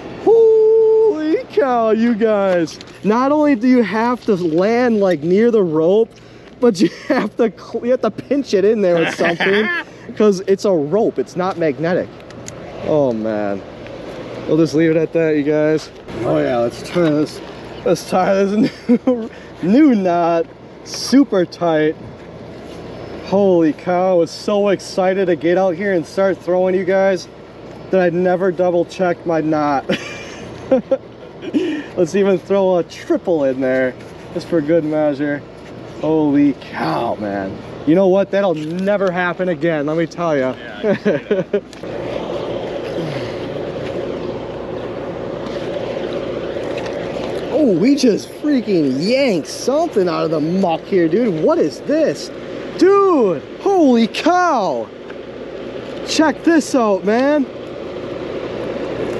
Holy cow, you guys. Not only do you have to land like near the rope, but you have to you have to pinch it in there with something because it's a rope. It's not magnetic. Oh man. We'll just leave it at that, you guys. Oh yeah, let's turn this. Let's tie this new, new knot. Super tight. Holy cow, I was so excited to get out here and start throwing you guys that I'd never double checked my knot. Let's even throw a triple in there, just for good measure. Holy cow, man. You know what? That'll never happen again, let me tell you. oh, we just freaking yanked something out of the muck here, dude. What is this? Dude, holy cow. Check this out, man.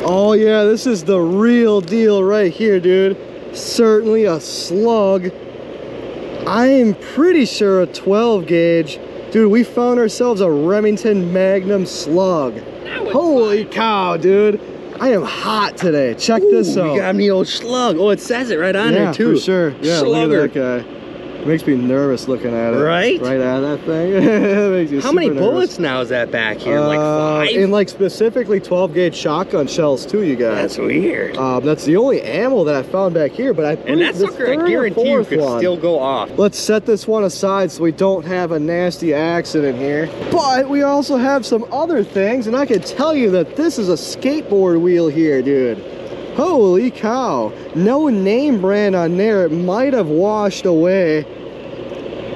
Oh yeah, this is the real deal right here, dude. Certainly a slug. I am pretty sure a 12 gauge. Dude, we found ourselves a Remington Magnum slug. Holy cow, dude. I am hot today. Check this out. You got me old slug. Oh, it says it right on yeah, there too. for sure. Yeah, Slugger. look at that guy. Makes me nervous looking at it. Right? Right at that thing. It makes you How many nervous. bullets now is that back here? like Uh, five? And like specifically 12 gauge shotgun shells too, you guys. That's weird. Um, that's the only ammo that I found back here, but I and that sucker, I guarantee you, could one. still go off. Let's set this one aside so we don't have a nasty accident here. But we also have some other things, and I can tell you that this is a skateboard wheel here, dude. Holy cow. No name brand on there. It might have washed away.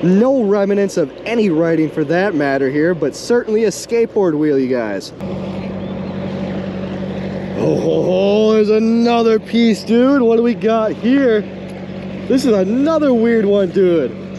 No remnants of any writing for that matter here, but certainly a skateboard wheel, you guys. Oh, there's another piece, dude. What do we got here? This is another weird one, dude.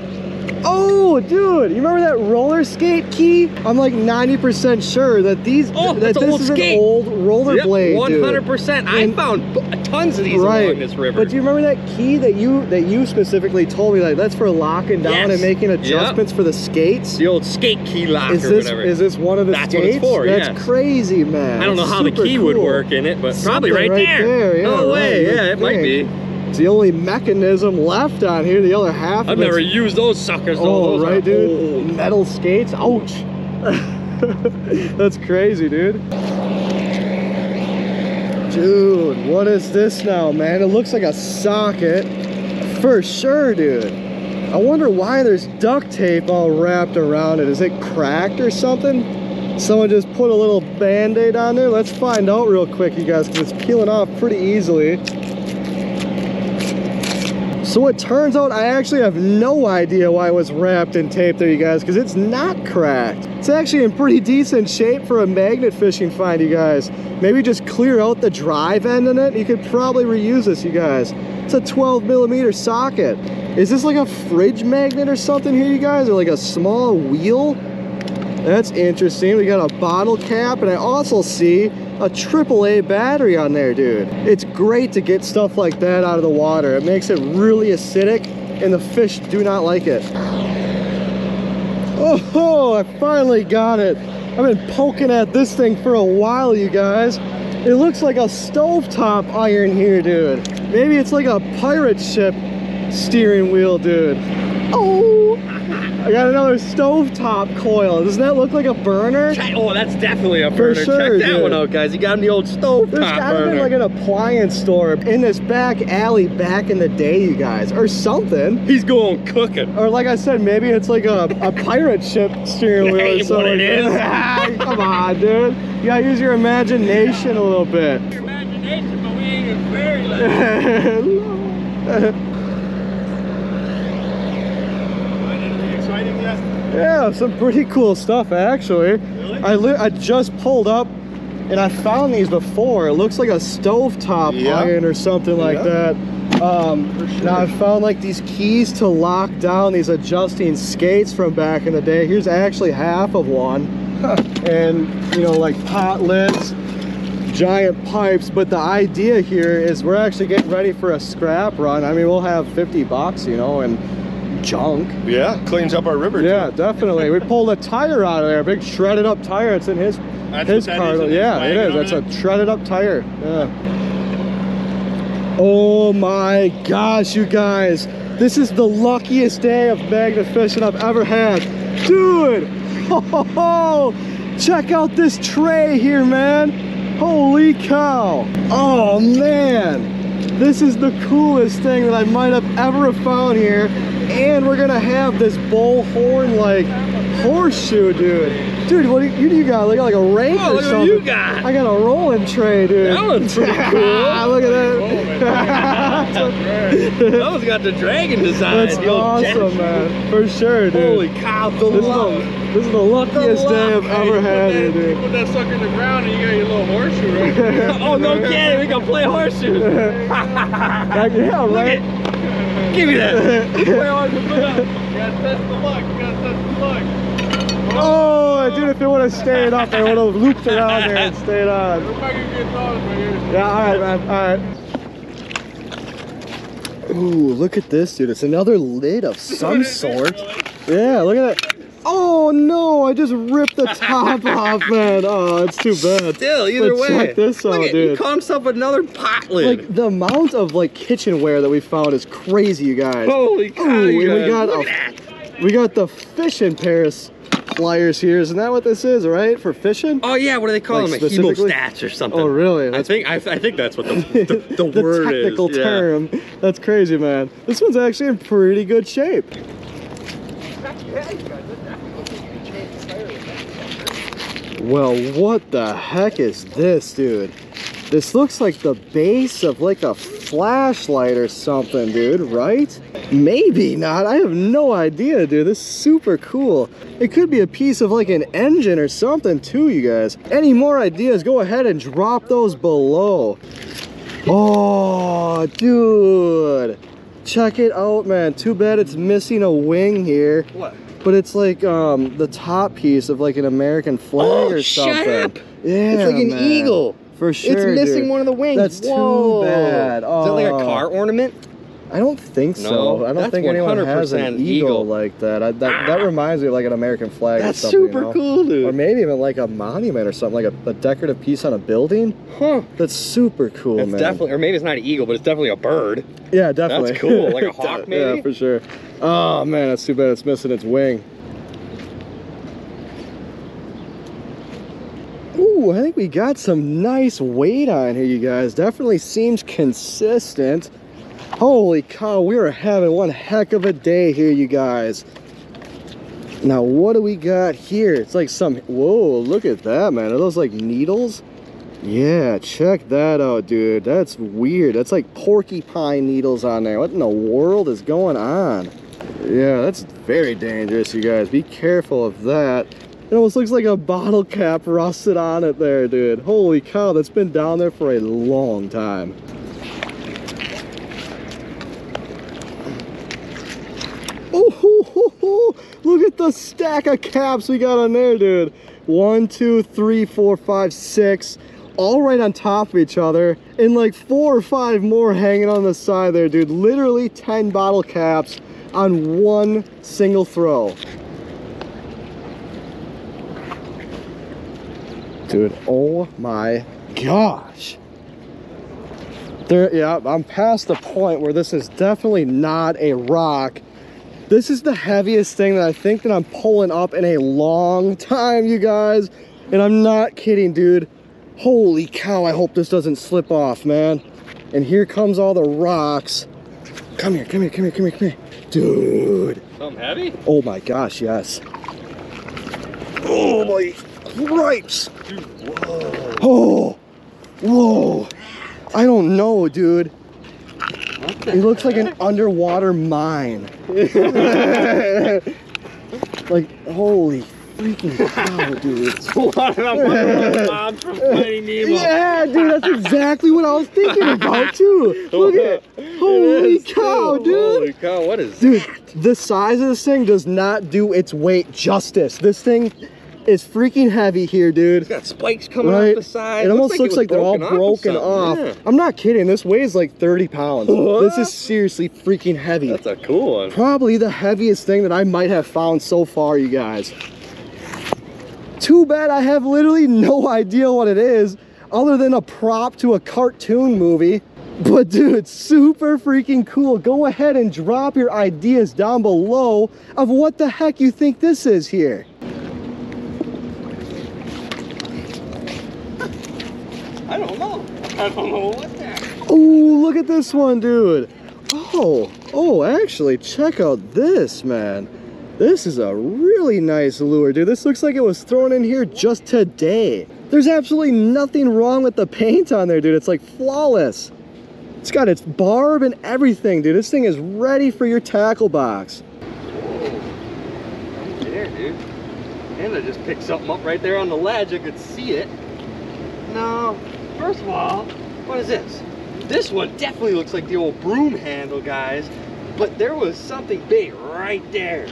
Oh, dude, you remember that roller skate key? I'm like 90% sure that these Oh, that this old is skate. an old roller Yep, blade, 100%. I found tons of these right. along this river. But do you remember that key that you that you specifically told me like that's for locking down Yes. and making Yep. adjustments for the skates? the old skate key lock Is or this whatever. is this one of the That's what it's skates? for, That's yes. crazy, man. I don't know That's how the key would work in it, but probably right, right there. there, yeah, no way. right, Yeah, it might be. It's the only mechanism left on here. The other half. I've never used those suckers. Oh, Those right, dude. old. Metal skates. Ouch. That's crazy, dude. Dude, what is this now, man? It looks like a socket. For sure, dude. I wonder why there's duct tape all wrapped around it. Is it cracked or something? Someone just put a little band-aid on there? Let's find out real quick, you guys, because it's peeling off pretty easily. So it turns out I actually have no idea why it was wrapped in tape there, you guys, because it's not cracked. It's actually in pretty decent shape for a magnet fishing find, you guys. Maybe just clear out the drive end in it. You could probably reuse this, you guys. It's a 12 millimeter socket. Is this like a fridge magnet or something here, you guys? Or like a small wheel? That's interesting. We got a bottle cap, and I also see a AAA battery on there, dude. It's great to get stuff like that out of the water. It makes it really acidic, and the fish do not like it. Oh, I finally got it. I've been poking at this thing for a while, you guys. It looks like a stovetop iron here, dude. Maybe it's like a pirate ship steering wheel, dude. Oh, I got another stovetop coil. Doesn't that look like a burner? Oh, that's definitely a For burner. sure, Check that dude. one out, guys. You got him the old stove There's gotta burner. be like an appliance store in this back alley back in the day, you guys, or something. He's going cooking. Or like I said, maybe it's like a, a pirate ship steering wheel or something. what it is. Come on, dude. You gotta use your imagination a little bit. Your imagination, but we ain't in fairyland. Anything exciting yet? Yeah, some pretty cool stuff actually. I li I just pulled up and I found these before. It looks like a stovetop Yeah. iron or something like Yeah. that. Um, Now I found like these keys to lock down these adjusting skates from back in the day. Here's actually half of one. and you know, like pot lids, giant pipes. But the idea here is we're actually getting ready for a scrap run. I mean, we'll have 50 bucks, you know, and junk. Yeah, cleans up our river. Yeah, definitely. we pulled a tire out of there, a big shredded up tire. It's in his That's his car. Yeah, it is. That's a shredded up tire. Yeah. Oh my gosh, you guys. This is the luckiest day of magnet fishing I've ever had. Dude! Oh, check out this tray here, man. Holy cow. Oh man. This is the coolest thing that I might have ever found here. And we're gonna have this bull horn like horseshoe, dude. Dude, what do you, you got? Look like a rake Oh, or something. you got. I got a rolling tray, dude. That one's pretty cool. look at that. that one's got the dragon design. That's the awesome, man. For sure, dude. Holy cow, the this, is the, this is the luckiest day I've ever had here, dude. Put that sucker in the ground and you got your little horseshoe right there. oh, no kidding. We can play horseshoes. Like, yeah, right? Give me that. Play horseshoe, put up. You gotta test the luck. You gotta test. Oh, dude, if it would have stayed up, I would have looped around there and stayed on. Look like you get those right here. Yeah, all right, man, all right. Ooh, look at this, dude. It's another lid of some sort. Yeah, look at that. Oh no, I just ripped the top off, man. Oh, it's too bad. Still, either But way. check this Look out, at, He caught himself another pot lid. Like the amount of like kitchenware that we found is crazy, you guys. Holy cow, Ooh, you and we got look a, at we got the fishing Paris pliers here. Isn't that what this is, right? For fishing? Oh yeah, what do they call Like them? A specifically? hemostats or something. Oh, really? I think I, I think that's what the the, the, the word technical is. yeah. term. That's crazy, man. This one's actually in pretty good shape. Well, what the heck is this, dude? This looks like the base of like a flashlight or something, dude, right? Maybe not. I have no idea, dude. This is super cool. It could be a piece of like an engine or something too, you guys. Any more ideas, go ahead and drop those below. Oh, dude. Check it out, man. Too bad it's missing a wing here. What? But it's like um the top piece of like an American flag Oh, or shut something. up. Yeah, It's like an man. eagle. For sure. it's missing dude. one of the wings. That's Whoa. too bad. Is that like a Oh. car ornament? I don't think so. No, I don't think anyone has an eagle, eagle. like that. I, that. That ah! reminds me of like an American flag That's or something. you super know? cool, dude. Or maybe even like a monument or something, like a, a decorative piece on a building. Huh. That's super cool, It's man. definitely, or maybe it's not an eagle, but it's definitely a bird. Yeah, definitely. That's cool. Like a hawk, maybe? yeah, for sure. Oh man, that's too bad it's missing its wing. Ooh, I think we got some nice weight on here, you guys. Definitely seems consistent. Holy cow, we are having one heck of a day here, you guys. Now, what do we got here? It's like some, whoa, look at that, man. Are those like needles? Yeah, check that out, dude. That's weird. That's like porcupine needles on there. What in the world is going on? Yeah, that's very dangerous, you guys. Be careful of that. It almost looks like a bottle cap rusted on it there, dude. Holy cow, that's been down there for a long time. Oh, ho, ho, ho. Look at the stack of caps we got on there, dude. One, two, three, four, five, six, all right on top of each other, and like four or five more hanging on the side there, dude. Literally 10 bottle caps on one single throw. Dude, oh my gosh. There, yeah, I'm past the point where this is definitely not a rock. This is the heaviest thing that I think that I'm pulling up in a long time, you guys. And I'm not kidding, dude. Holy cow, I hope this doesn't slip off, man. And here comes all the rocks. Come here, come here, come here, come here, come here. Dude. Something heavy? Oh my gosh, yes. Oh my cripes. Oh, whoa. I don't know, dude. It looks like an underwater mine. like, holy freaking cow, dude. Them mobs from Finding Nemo. Yeah, dude, that's exactly what I was thinking about too. Look at it. Holy is, cow, too. dude. Holy cow, what is that? Dude, the size of this thing does not do its weight justice. This thing is freaking heavy here, dude. It's got spikes coming Right? off the side. It almost looks was like they're all broken something. off. Yeah. I'm not kidding. This weighs like 30 pounds. What? This is seriously freaking heavy. That's a cool one. Probably the heaviest thing that I might have found so far, you guys. Too bad I have literally no idea what it is other than a prop to a cartoon movie. But dude, super freaking cool. Go ahead and drop your ideas down below of what the heck you think this is here. I don't know. I don't know what that. Oh, look at this one, dude. Oh, oh, actually, check out this, man. This is a really nice lure, dude. This looks like it was thrown in here just today. There's absolutely nothing wrong with the paint on there, dude. It's like flawless. It's got its barb and everything, dude. This thing is ready for your tackle box. There, dude. And I just picked something up right there on the ledge. I could see it. No, first of all, what is this? This one definitely looks like the old broom handle, guys. But there was something big right there.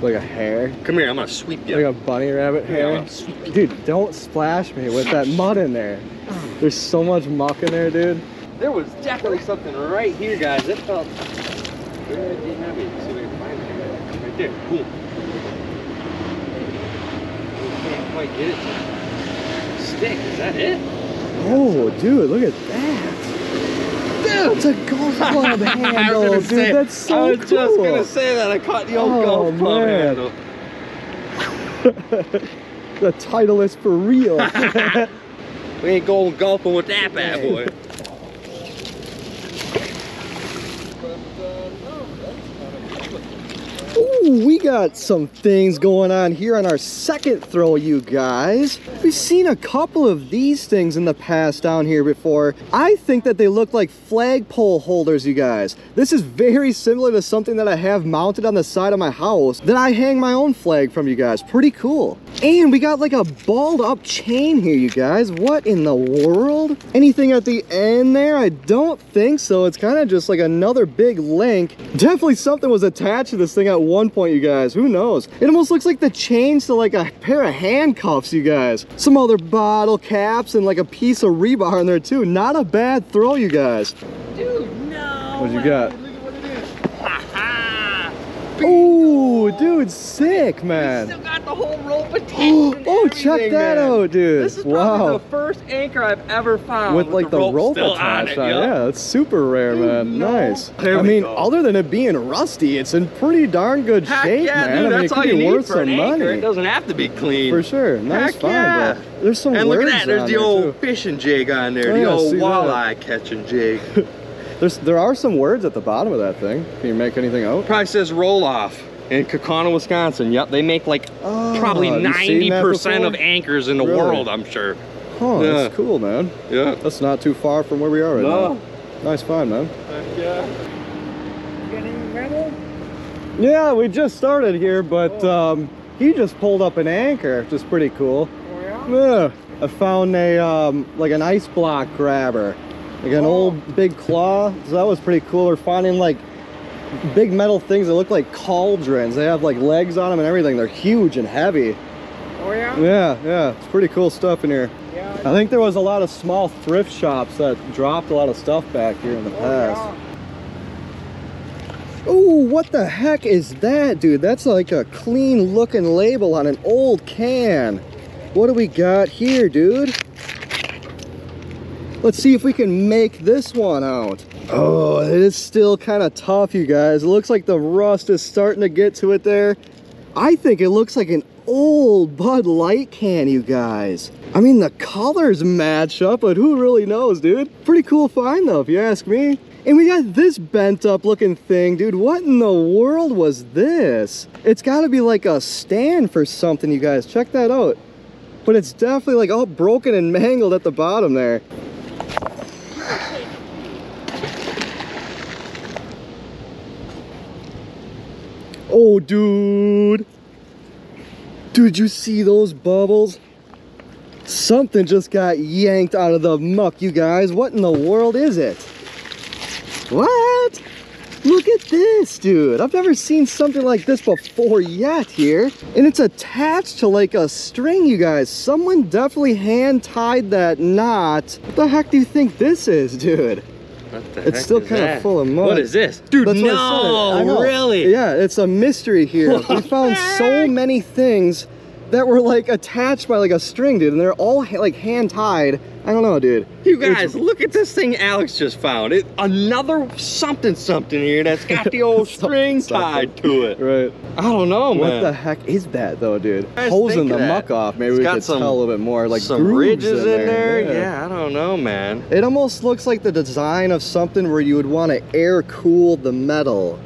Like a hair. Come here, I'm gonna sweep you. Like a bunny rabbit hair. I'll Dude, don't splash me with that mud in there. There's so much muck in there, dude. There was definitely something right here, guys. It felt pretty heavy. See if I can find it. Right there. Boom. Can't quite get it stick. Is that it? Oh, dude, look at that. Dude, it's a golf club handle, dude. That's so cool. I was cool. just gonna say that. I caught the old Oh, golf club man. handle. the title is for real. We ain't going golfing with that bad boy. We got some things going on here on our second throw, you guys. We've seen a couple of these things in the past down here before. I think that they look like flagpole holders, you guys. This is very similar to something that I have mounted on the side of my house that I hang my own flag from, you guys. Pretty cool. And we got like a balled up chain here, you guys. What in the world? Anything at the end there? I don't think so. It's kind of just like another big link. Definitely something was attached to this thing at one point, you guys. Who knows? It almost looks like the chains to like a pair of handcuffs, you guys. Some other bottle caps and like a piece of rebar in there too. Not a bad throw, you guys. Dude, no. What you got? Look at what it is. Ha ha. Oh, dude, sick, man. Still got the whole rope attached. Oh, check that man. out, dude. This is probably wow. the first anchor I've ever found with like the, rope, still attached on it. Uh, it. Yeah, that's super rare, man. no. Nice. There I we mean, go. other than it being rusty, it's in pretty darn good Heck shape, yeah, man. dude, I mean, that's it could all be you need worth for some an anchor. money. It doesn't have to be clean. For sure. Nice Heck find, yeah. bro. There's some and look at that, there's the there, old too. fishing jig on there, Oh, the yeah, old walleye catching jig. There's there are some words at the bottom of that thing. Can you make anything out? Probably says roll off in Kaukauna, Wisconsin. Yep, they make like Oh, probably have you seen that 90% of anchors in the Really? world, I'm sure. Huh, Yeah. that's cool, man. Yeah. That's not too far from where we are right No. now. Nice find, man. yeah. Yeah, we just started here, but um, he just pulled up an anchor, which is pretty cool. yeah? I found a um, like an ice block grabber, like an old oh. big claw. So that was pretty cool. We're finding like big metal things that look like cauldrons. They have like legs on them and everything. They're huge and heavy. Oh yeah? Yeah, yeah, it's pretty cool stuff in here. Yeah. I think there was a lot of small thrift shops that dropped a lot of stuff back here in the Oh, past. Ooh, what the heck is that, dude? That's like a clean looking label on an old can. What do we got here, dude? Let's see if we can make this one out. Oh, it is still kind of tough, you guys. It looks like the rust is starting to get to it there. I think it looks like an old Bud Light can, you guys. I mean, the colors match up, but who really knows, dude? Pretty cool find, though, if you ask me. And we got this bent up looking thing, dude. What in the world was this? It's got to be like a stand for something, you guys. Check that out. But it's definitely like all broken and mangled at the bottom there. Oh, dude. Dude, you see those bubbles? Something just got yanked out of the muck, you guys. What in the world is it? What? Look at this, dude. I've never seen something like this before yet here. And it's attached to like a string, you guys. Someone definitely hand tied that knot. What the heck do you think this is, dude? What the It's still kind that? of full of mud. What is this? Dude, That's what I said. no, really? Yeah, it's a mystery here. we found so many things that were like attached by like a string, dude, and they're all like hand tied. I don't know, dude. You It's- guys, look at this thing Alex just found. It another something something here that's got the old string tied to it. Right. I don't know, man. What the heck is that though, dude? Think the muck off. Maybe It's we got could some- tell a little bit more. Like Some ridges in there. Yeah. Yeah. I don't know, man. It almost looks like the design of something where you would want to air cool the metal.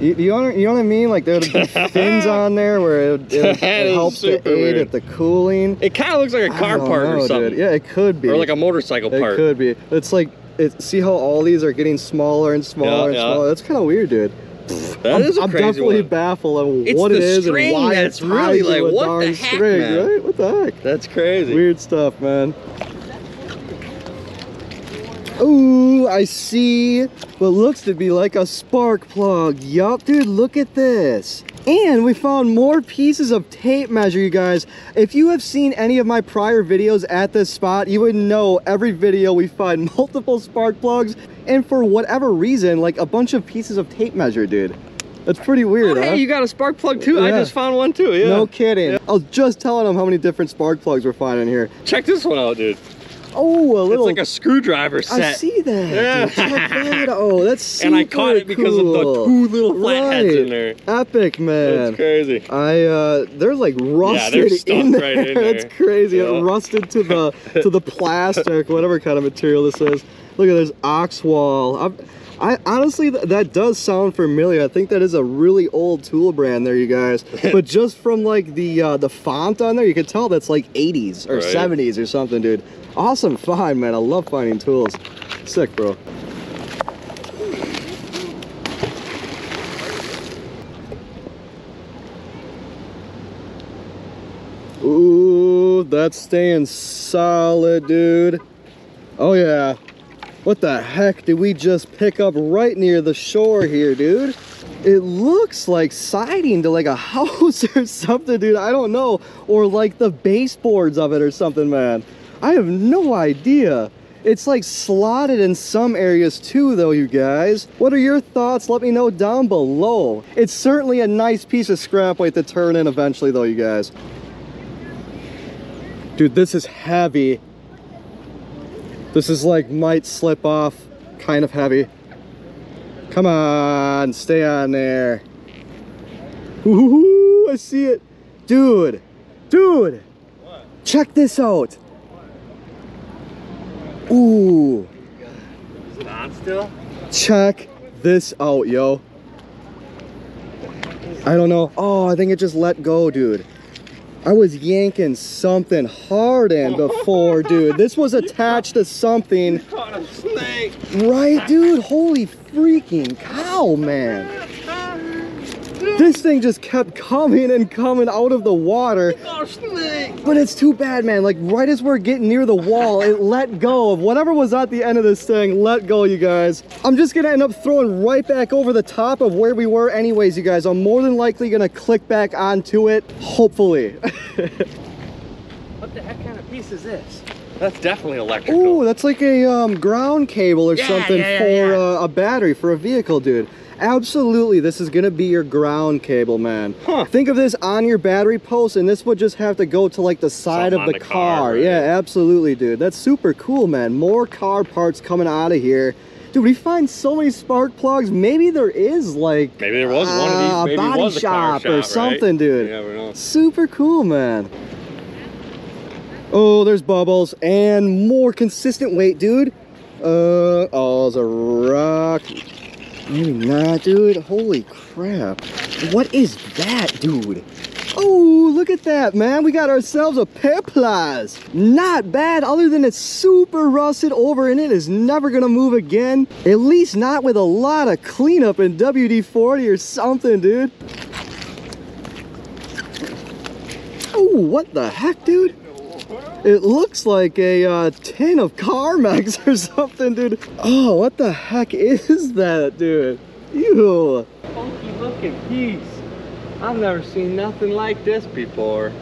You, you, know, you know what I mean? Like there would be fins on there where it, it, it helps to aid weird. at the cooling. It kind of looks like a car part know, or something. Dude. Yeah, it could be. Or like a motorcycle It part. could be. It's like, it, see how all these are getting smaller and smaller and yeah. smaller? That's kind of weird, dude. That I'm, is a I'm crazy definitely one. baffled on It's what it is and why that's it's really like, what the heck, string, man? right? What the heck? That's crazy. Weird stuff, man. Ooh, I see what looks to be like a spark plug. Yup, dude, look at this. And we found more pieces of tape measure, you guys. If you have seen any of my prior videos at this spot, you would know every video we find multiple spark plugs and for whatever reason, like a bunch of pieces of tape measure, dude. That's pretty weird, Oh, huh? hey, you got a spark plug too? I just found one too. Yeah. No kidding. I was just telling them how many different spark plugs we're finding here. Check this one out, dude. Oh, a little. It's like a screwdriver set. I see that. Yeah. Oh, that's super and I caught it because of the two little flatheads Right. in there. Epic, man. That's crazy. I uh, they're like rusted stuck in there. right in there. That's crazy. It Yeah. rusted to the to the plastic, whatever kind of material this is. Look at this Oxwall. I'm, I honestly th- that does sound familiar. I think that is a really old tool brand there, you guys. but just from like the uh, the font on there, you can tell that's like 80s or Right. 70s or something, dude. Awesome find, man. I love finding tools. Sick, bro. Ooh, that's staying solid, dude. Oh yeah. What the heck did we just pick up right near the shore here, dude? It looks like siding to like a house or something, dude. I don't know. Or like the baseboards of it or something, man. I have no idea. It's like slotted in some areas too, though, you guys. What are your thoughts? Let me know down below. It's certainly a nice piece of scrap weight to turn in eventually, though, you guys. Dude, this is heavy. This is like might slip off, kind of heavy. Come on, stay on there. Ooh, I see it. Dude, dude, check this out. Ooh, Is it on still? check this out, yo. I don't know. Oh, I think it just let go, dude. I was yanking something hard in before, dude. This was attached to something. Caught a snake. Right, dude? Holy freaking cow, man. This thing just kept coming and coming out of the water. Caught a snake. But it's too bad, man. Like, right as we're getting near the wall, it let go of whatever was at the end of this thing. Let go, you guys. I'm just gonna end up throwing right back over the top of where we were anyways, you guys. I'm more than likely gonna click back onto it, hopefully. What the heck kind of piece is this? That's definitely electrical. Ooh, that's like a um, ground cable or Yeah, something yeah, yeah, for yeah. Uh, a battery for a vehicle, dude. Absolutely, this is gonna be your ground cable, man. Huh. Think of this on your battery post, and this would just have to go to like the side Something of the, the car. car, right? Yeah, absolutely, dude. That's super cool, man. More car parts coming out of here. Dude, we find so many spark plugs. Maybe there is like Maybe there was one uh, of these. Maybe body was a car shop, shop or right? something, dude. You never know. Super cool, man. Oh, there's bubbles and more consistent weight, dude. Uh, oh, it's a rock. Maybe not, dude. Holy crap. What is that, dude? Oh, look at that, man. We got ourselves a Peplaz. Not bad, other than it's super rusted over and it is never gonna move again. At least not with a lot of cleanup in WD-40 or something, dude. Oh, what the heck, dude? It looks like a uh, tin of Carmex or something, dude. Oh, what the heck is that, dude? Ew. Funky looking piece. I've never seen nothing like this before.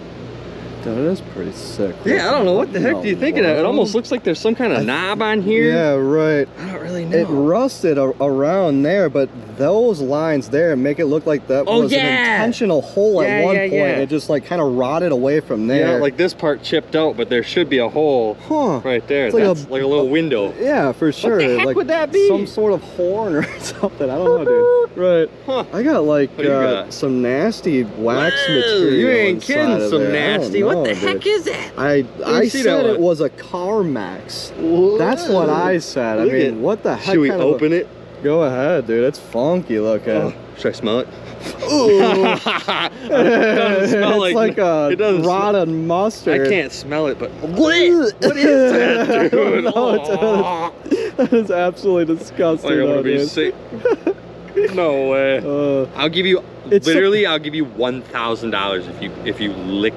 That is pretty sick. Yeah, I don't know what the heck do you think of that? It almost looks like there's some kind of knob on here. Yeah, right. I don't really know. It rusted a- around there, but those lines there make it look like that Oh, was an intentional hole Yeah, at one yeah, point. yeah. It just like kind of rotted away from there. yeah, like this part chipped out, but there should be a hole huh? right there. It's like a- That's like a little window. Yeah, for sure. What the heck like would that be? Some sort of horn or something. I don't know, dude. Right. Huh. I got like What do you uh, got? some nasty wax Whoa, material. You ain't kidding. Some there. I don't nasty. What know, the dude. heck is that? I I see said that it was a Carmex. That's what I said. I mean, at- what the heck? Should we kind of a- open it? Go ahead, dude. It's funky looking. Oh, should I smell it? Ooh. it doesn't smell it's like, like a it doesn't smell- rotten mustard. I can't smell it, but what is, what is that, I don't dude? know, it's- Oh, that is absolutely disgusting. like I'm though, gonna be dude. sick. No way. Uh, I'll give you It's so- literally. I'll give you one thousand dollars if you if you lick,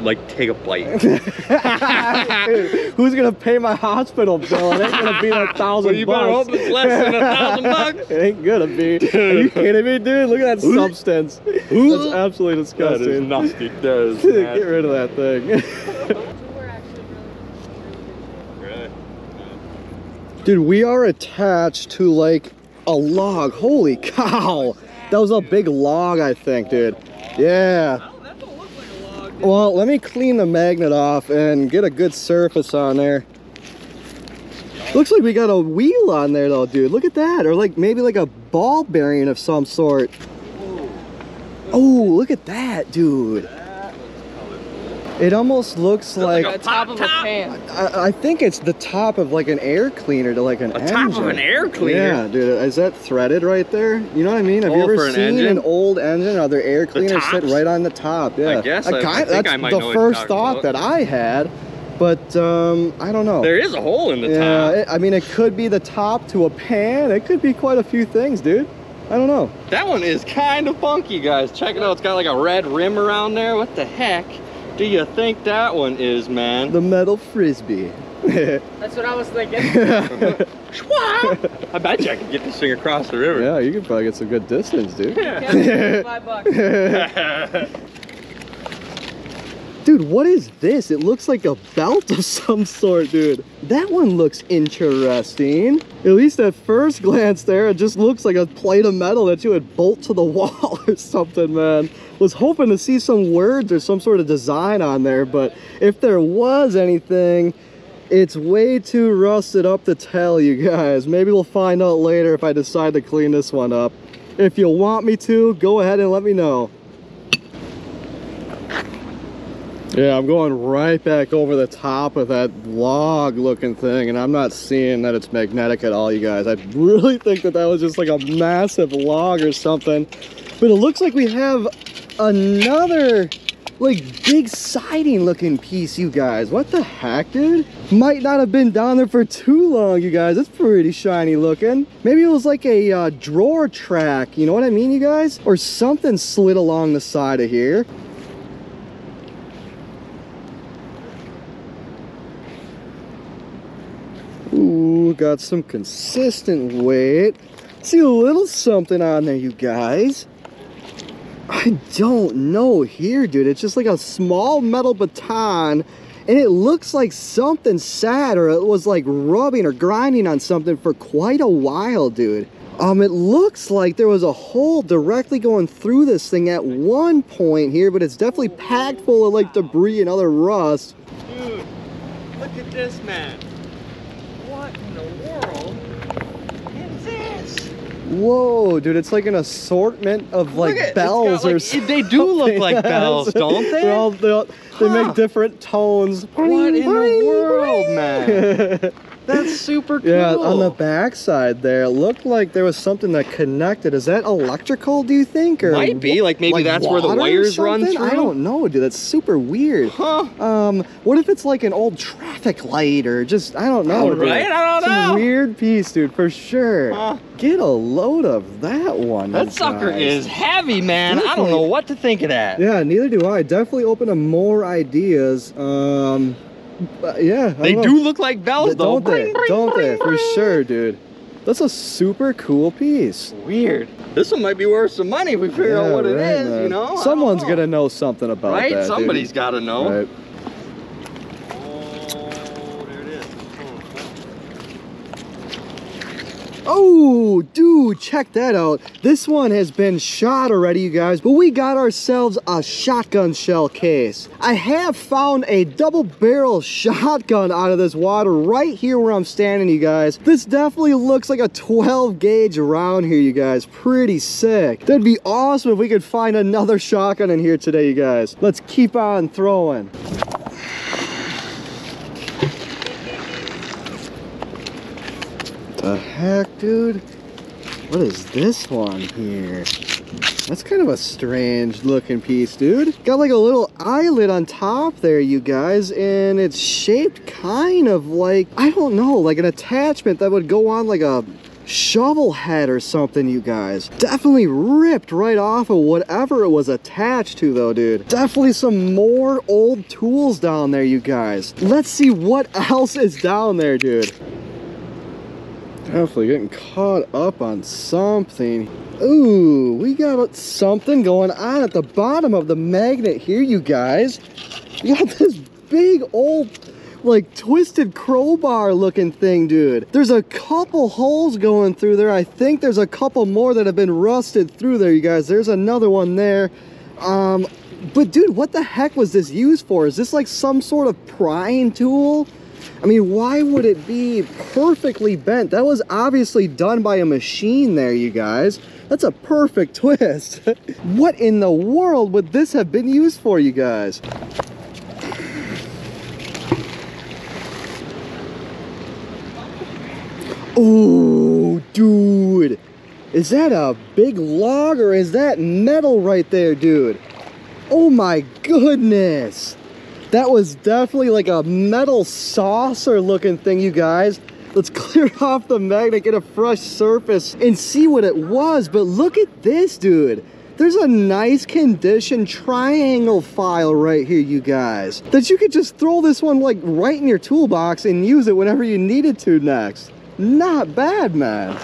like take a bite. Dude, who's gonna pay my hospital bill? It ain't gonna be a thousand Well, you better bucks. hope it's less than a thousand bucks. it ain't gonna be. Are you kidding me, dude? Look at that substance. That's absolutely disgusting. That is disgusting. nasty. That is Get rid of that thing. Dude, we are attached to like a log. Holy cow. That was a big log, I think, dude. Yeah. Well, let me clean the magnet off and get a good surface on there. Looks like we got a wheel on there though, dude. Look at that. Or like maybe like a ball bearing of some sort. Oh, look at that, dude. It almost looks like The top of a pan. I, I think it's the top of like an air cleaner to like an A engine. top of an air cleaner? Yeah, dude. Is that threaded right there? You know what I mean? Have you Oh, ever an seen engine? an old engine? Are there air cleaners sit right on the top? Yeah. guess. I- I kind- think that's I might the know first thought about. that I had, but um, I don't know. There is a hole in the yeah, top. it, I mean, it could be the top to a pan. It could be quite a few things, dude. I don't know. That one is kind of funky, guys. Check it out. It's got like a red rim around there. What the heck do you think that one is, man? The metal frisbee. That's what I was thinking. I bet you I could get this thing across the river. yeah, you could probably get some good distance, dude. Five bucks. Dude, what is this? It looks like a belt of some sort, dude. That one looks interesting. At least at first glance there, it just looks like a plate of metal that you would bolt to the wall or something, man. Was hoping to see some words or some sort of design on there, but if there was anything, it's way too rusted up to tell you guys. Maybe we'll find out later if I decide to clean this one up. If you want me to, go ahead and let me know. Yeah, I'm going right back over the top of that log looking thing and I'm not seeing that it's magnetic at all, you guys. I really think that that was just like a massive log or something. But it looks like we have another like big siding looking piece, you guys. What the heck, dude? Might not have been down there for too long, you guys. It's pretty shiny looking. Maybe it was like a uh, drawer track, you know what I mean, you guys? Or something slid along the side of here. Ooh, got some consistent weight. See a little something on there, you guys. I don't know here, dude. It's just like a small metal baton, and it looks like something sat or it was like rubbing or grinding on something for quite a while, dude. Um, it looks like there was a hole directly going through this thing at one point here, but it's definitely packed full of like debris and other rust. Dude, look at this, man. What in the world is this? Whoa, dude, it's like an assortment of like at- bells got, or like- something. they do look like bells, don't they? They're all, they all- they make different tones. What in the world, man? That's super cool. Yeah, on the back side there, it looked like there was something that connected. Is that electrical, do you think? Or Might be, like, maybe that's where the wires run something? I don't know, dude. That's super weird. Huh? Um, what if it's like an old traffic light or just I don't know. Dude. right? I don't know. Some weird piece, dude, for sure. Huh. Get a load of that one. That sucker guys. is heavy, man. I don't know what to think of that. Yeah, neither do I. Definitely open to more ideas. Um, but yeah, They do look like bells, though. don't they? Don't they? For sure, dude. That's a super cool piece. Weird. This one might be worth some money if we figure out what it right, is, man. you know? Someone's know. gonna know something about Right? that. dude. Somebody's got to know. Right. Oh, there it is. Oh, dude, check that out. This one has been shot already, you guys, but we got ourselves a shotgun shell case. I have found a double barrel shotgun out of this water right here where I'm standing, you guys. This definitely looks like a 12 gauge around here, you guys. Pretty sick. That'd be awesome if we could find another shotgun in here today, you guys. Let's keep on throwing. The heck, dude? What is this one here? That's kind of a strange looking piece, dude. Got like a little eyelid on top there, you guys, and it's shaped kind of like, I don't know, like an attachment that would go on like a shovel head or something, you guys. Definitely ripped right off of whatever it was attached to, though, dude. Definitely some more old tools down there, you guys. Let's see what else is down there, dude. Definitely getting caught up on something. Ooh, we got something going on at the bottom of the magnet here, you guys. You got this big old, like, twisted crowbar looking thing, dude. There's a couple holes going through there. I think there's a couple more that have been rusted through there, you guys. There's another one there. Um, but dude, what the heck was this used for? Is this like some sort of prying tool? I mean, why would it be perfectly bent? That was obviously done by a machine there, you guys. That's a perfect twist. what in the world would this have been used for, you guys? Oh, dude. Is that a big log or is that metal right there, dude? Oh my goodness. That was definitely like a metal saucer looking thing, you guys. Let's clear off the magnet, get a fresh surface, and see what it was. But look at this, dude. There's a nice condition triangle file right here, you guys. That you could just throw this one like right in your toolbox and use it whenever you needed to next. Not bad, man.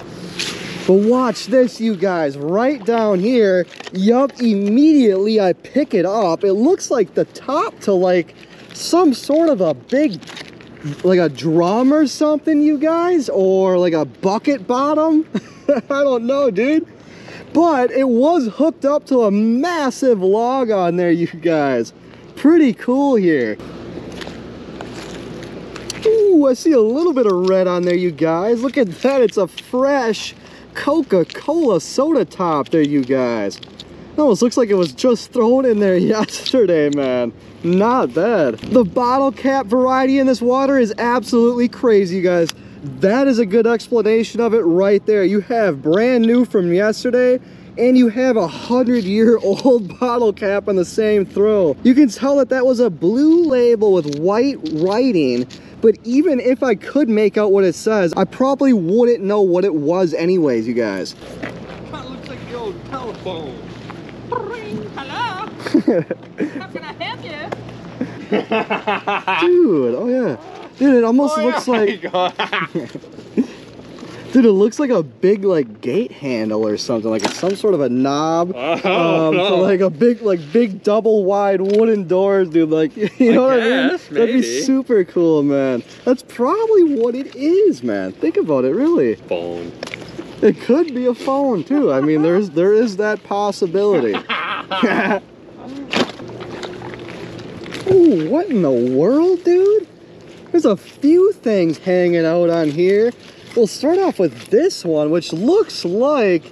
But watch this, you guys, right down here. Yup, immediately I pick it up. It looks like the top to like some sort of a big, like a drum or something, you guys, or like a bucket bottom. I don't know, dude. But it was hooked up to a massive log on there, you guys. Pretty cool here. Ooh, I see a little bit of red on there, you guys. Look at that, it's a fresh Coca-Cola soda top there, you guys. It almost looks like it was just thrown in there yesterday, man. Not bad. The bottle cap variety in this water is absolutely crazy, you guys. That is a good explanation of it right there. You have brand new from yesterday and you have a hundred year old bottle cap on the same throw. You can tell that that was a blue label with white writing but even if I could make out what it says, I probably wouldn't know what it was anyways, you guys. Kind of looks like the old telephone. Hello? How can I help you? Dude, oh yeah. Dude, it almost Oh, looks yeah. like, dude, it looks like a big like gate handle or something, like it's some sort of a knob. Oh, um, no. for like a big, like big double wide wooden doors, dude. Like, you know what I mean? guess, That'd be super cool, man. That's probably what it is, man. Think about it, really. Phone. It could be a phone too. I mean, there's there is that possibility. Ooh, what in the world, dude? There's a few things hanging out on here. We'll start off with this one, which looks like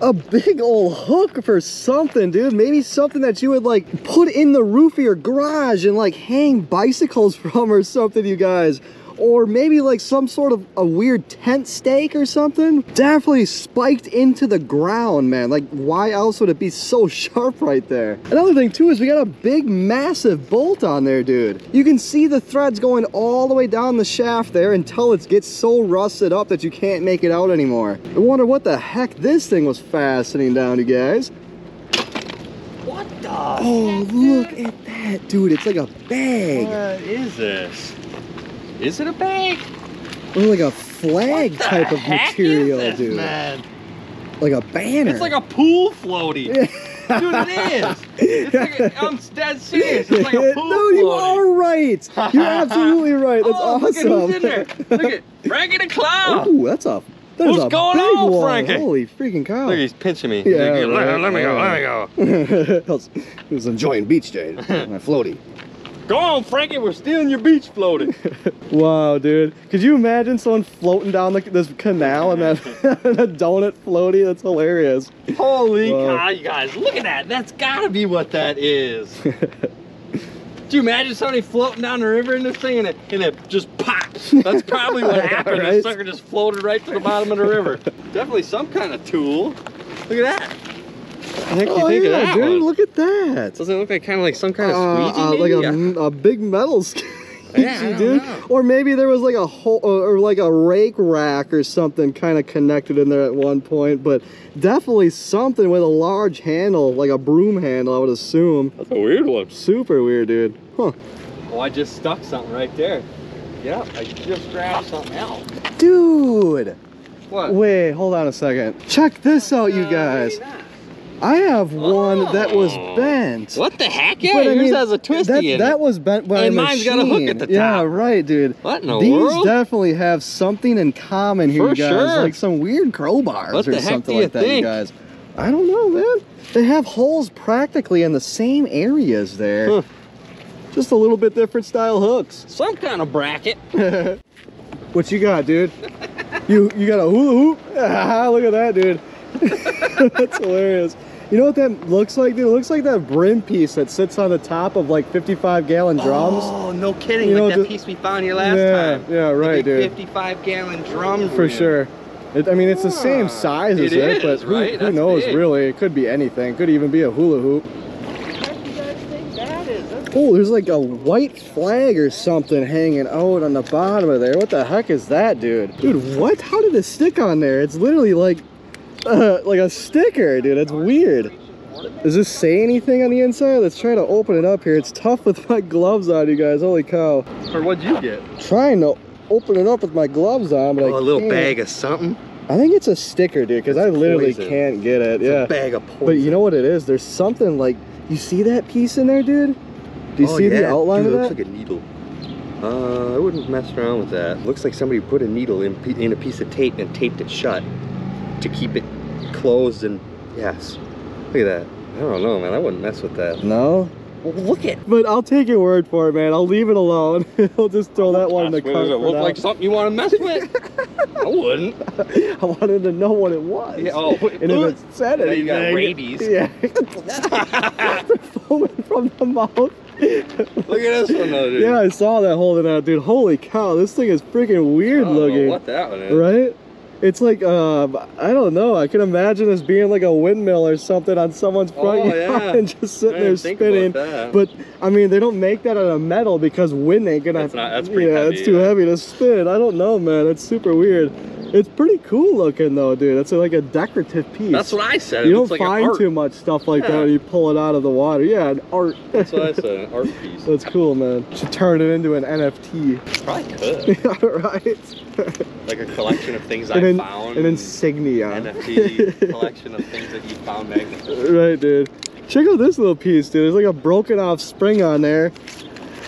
a big old hook for something, dude. Maybe something that you would like put in the roof of your garage and like hang bicycles from or something, you guys. Or maybe like some sort of a weird tent stake or something. Definitely spiked into the ground, man. Like, why else would it be so sharp right there? Another thing too is we got a big, massive bolt on there, dude. You can see the threads going all the way down the shaft there until it gets so rusted up that you can't make it out anymore. I wonder what the heck this thing was fastening down, you guys. What the? Oh, look at that, dude. It's like a bag. What is this? Is it a bag? Or like a flag type of material, this, dude. Man. Like a banner. It's like a pool floaty. Dude, it is. It's like a, I'm dead serious. It's like a pool no, you floaty. are right. You're absolutely right. That's oh, awesome. Look at who's in there. Look at Frankie the Clown. Ooh, that's a that What's going on, one. Frankie? Holy freaking cow! Look, he's pinching me. Yeah, like, right, let, let me go. right. Let me go. I was enjoying beach day. My floaty. Go on, Frankie. We're stealing your beach floaty. Wow, dude. Could you imagine someone floating down the, this canal and that a donut floaty? That's hilarious. Holy Wow. cow, you guys. Look at that. That's got to be what that is. Do you imagine somebody floating down the river in this thing and it, and it just pops? That's probably what happened. Right? The sucker just floated right to the bottom of the river. Definitely some kind of tool. Look at that. What the heck do you oh, think yeah, of that dude. one? Look at that. Doesn't it look like kind of like some kind of Uh, squeegee? uh, like a, a big metal squeegee, Yeah, dude. know. Or maybe there was like a hole or like a rake rack or something kind of connected in there at one point. But definitely something with a large handle, like a broom handle, I would assume. That's a weird one. Super weird, dude. Huh. Oh, I just stuck something right there. Yep, I just grabbed something else. Dude. What? Wait, hold on a second. Check this out, you Uh, guys. I have one that was Oh. bent. What the heck? Yeah, But, I yours mean, has a twisty that, in that was bent by And a mine's got a hook at the top. Yeah, right, dude. What in the These world? definitely have something in common here, For guys. sure. Like some weird crowbars What or something like that, you guys. I don't know, man. They have holes practically in the same areas there. Huh. Just a little bit different style hooks. Some kind of bracket. what you got, dude? you you got a hula hoop? Ah, Look at that, dude. That's hilarious. You know what that looks like, dude? It looks like that brim piece that sits on the top of like 55 gallon drums. Oh, no kidding. You know, that piece we found here last yeah, time. yeah, right, dude. 55 gallon drum. For sure. It, I mean, it's the same Ah, size as it it, is, but who, right? who knows, big. really? It could be anything. Could even be a hula hoop. What do you guys think that is? That's Oh, there's like a white flag or something hanging out on the bottom of there. What the heck is that, dude? Dude, what? How did it stick on there? It's literally like, uh, like a sticker, dude. That's weird. Does this say anything on the inside? Let's try to open it up here. It's tough with my gloves on, you guys. Holy cow. Or what'd you get? Trying to open it up with my gloves on, but I Oh, a little can't. bag of something. I think it's a sticker, dude, because I literally poison. can't get it. It's yeah. a bag of poison. But you know what it is? There's something like, you see that piece in there, dude? Do you Oh, see the outline Dude, of it that? looks like a needle. Uh, I wouldn't mess around with that. Looks like somebody put a needle in, in a piece of tape and taped it shut to keep it closed and yes. Look at that. I don't know, man. I wouldn't mess with that. no? Well, look at. But I'll take your word for it, man. I'll leave it alone. I'll just throw that one in the Does cart it for look now. like something you want to mess with? I wouldn't. I wanted to know what it was. Yeah, oh, and if it said Now anything, you got rabies. yeah, foaming from the mouth. Look at this one though, dude. Yeah, I saw that holding out, dude. Holy cow, this thing is freaking weird I don't know looking. what that one is. Right? It's like, um, I don't know. I can imagine this being like a windmill or something on someone's front Oh, yard yeah. and just sitting there spinning. But I mean, they don't make that out of metal because wind ain't gonna. That's not- that's pretty yeah, heavy, it's too yeah. heavy to spin. I don't know, man. It's super weird. It's pretty cool looking though, dude. It's like a decorative piece. That's what I said. you It don't like find too much stuff like that Yeah. when you pull it out of the water. Yeah, an art. That's what I said. An art piece. That's cool, man. Should turn it into an NFT. Probably could. yeah, right. Like a collection of things I found. an insignia. NFT collection of things that you found magnificent. right, dude. Check out this little piece, dude. There's like a broken off spring on there.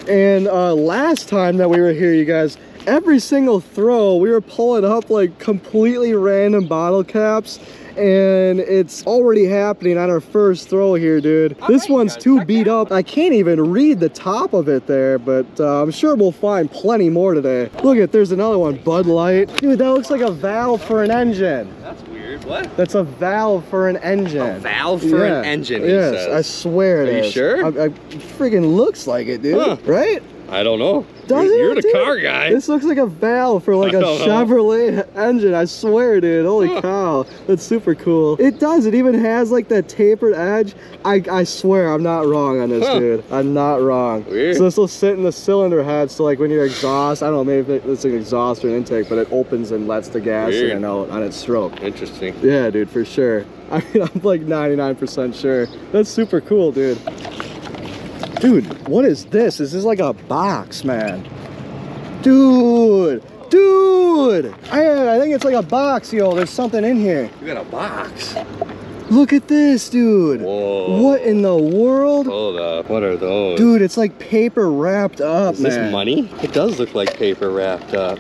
And uh, last time that we were here, you guys, every single throw, we were pulling up like completely random bottle caps. And it's already happening on our first throw here, dude. All this right, one's too beat up. I can't even read the top of it there, but uh, I'm sure we'll find plenty more today. Look at, there's another one, Bud Light. Dude, that looks like a valve for an engine. That's weird. What? That's a valve for an engine. A valve for Yeah. an engine, he Yes, says. I swear it Are you is. sure? I, I, freaking looks like it, dude. Huh. Right? I don't know. Doesn't you're, you're it, the dude? car guy. This looks like a valve for like I a don't know. Chevrolet engine. I swear, dude. Holy Huh. cow. That's super cool. It does. It even has like that tapered edge. I, I swear I'm not wrong on this, Huh. dude. I'm not wrong. Weird. So this will sit in the cylinder head. So like when you're exhaust, I don't know, maybe it's an exhaust or an intake, but it opens and lets the gas Weird. in and out on its stroke. Interesting. Yeah, dude, for sure. I mean, I'm like 99% sure. That's super cool, dude. Dude, what is this? This is this like a box, man? Dude, Dude! I, I think it's like a box, yo. There's something in here. You got a box. Look at this, dude. Whoa. What in the world? Hold up. What are those? Dude, it's like paper wrapped up, Is man. this money? It does look like paper wrapped up.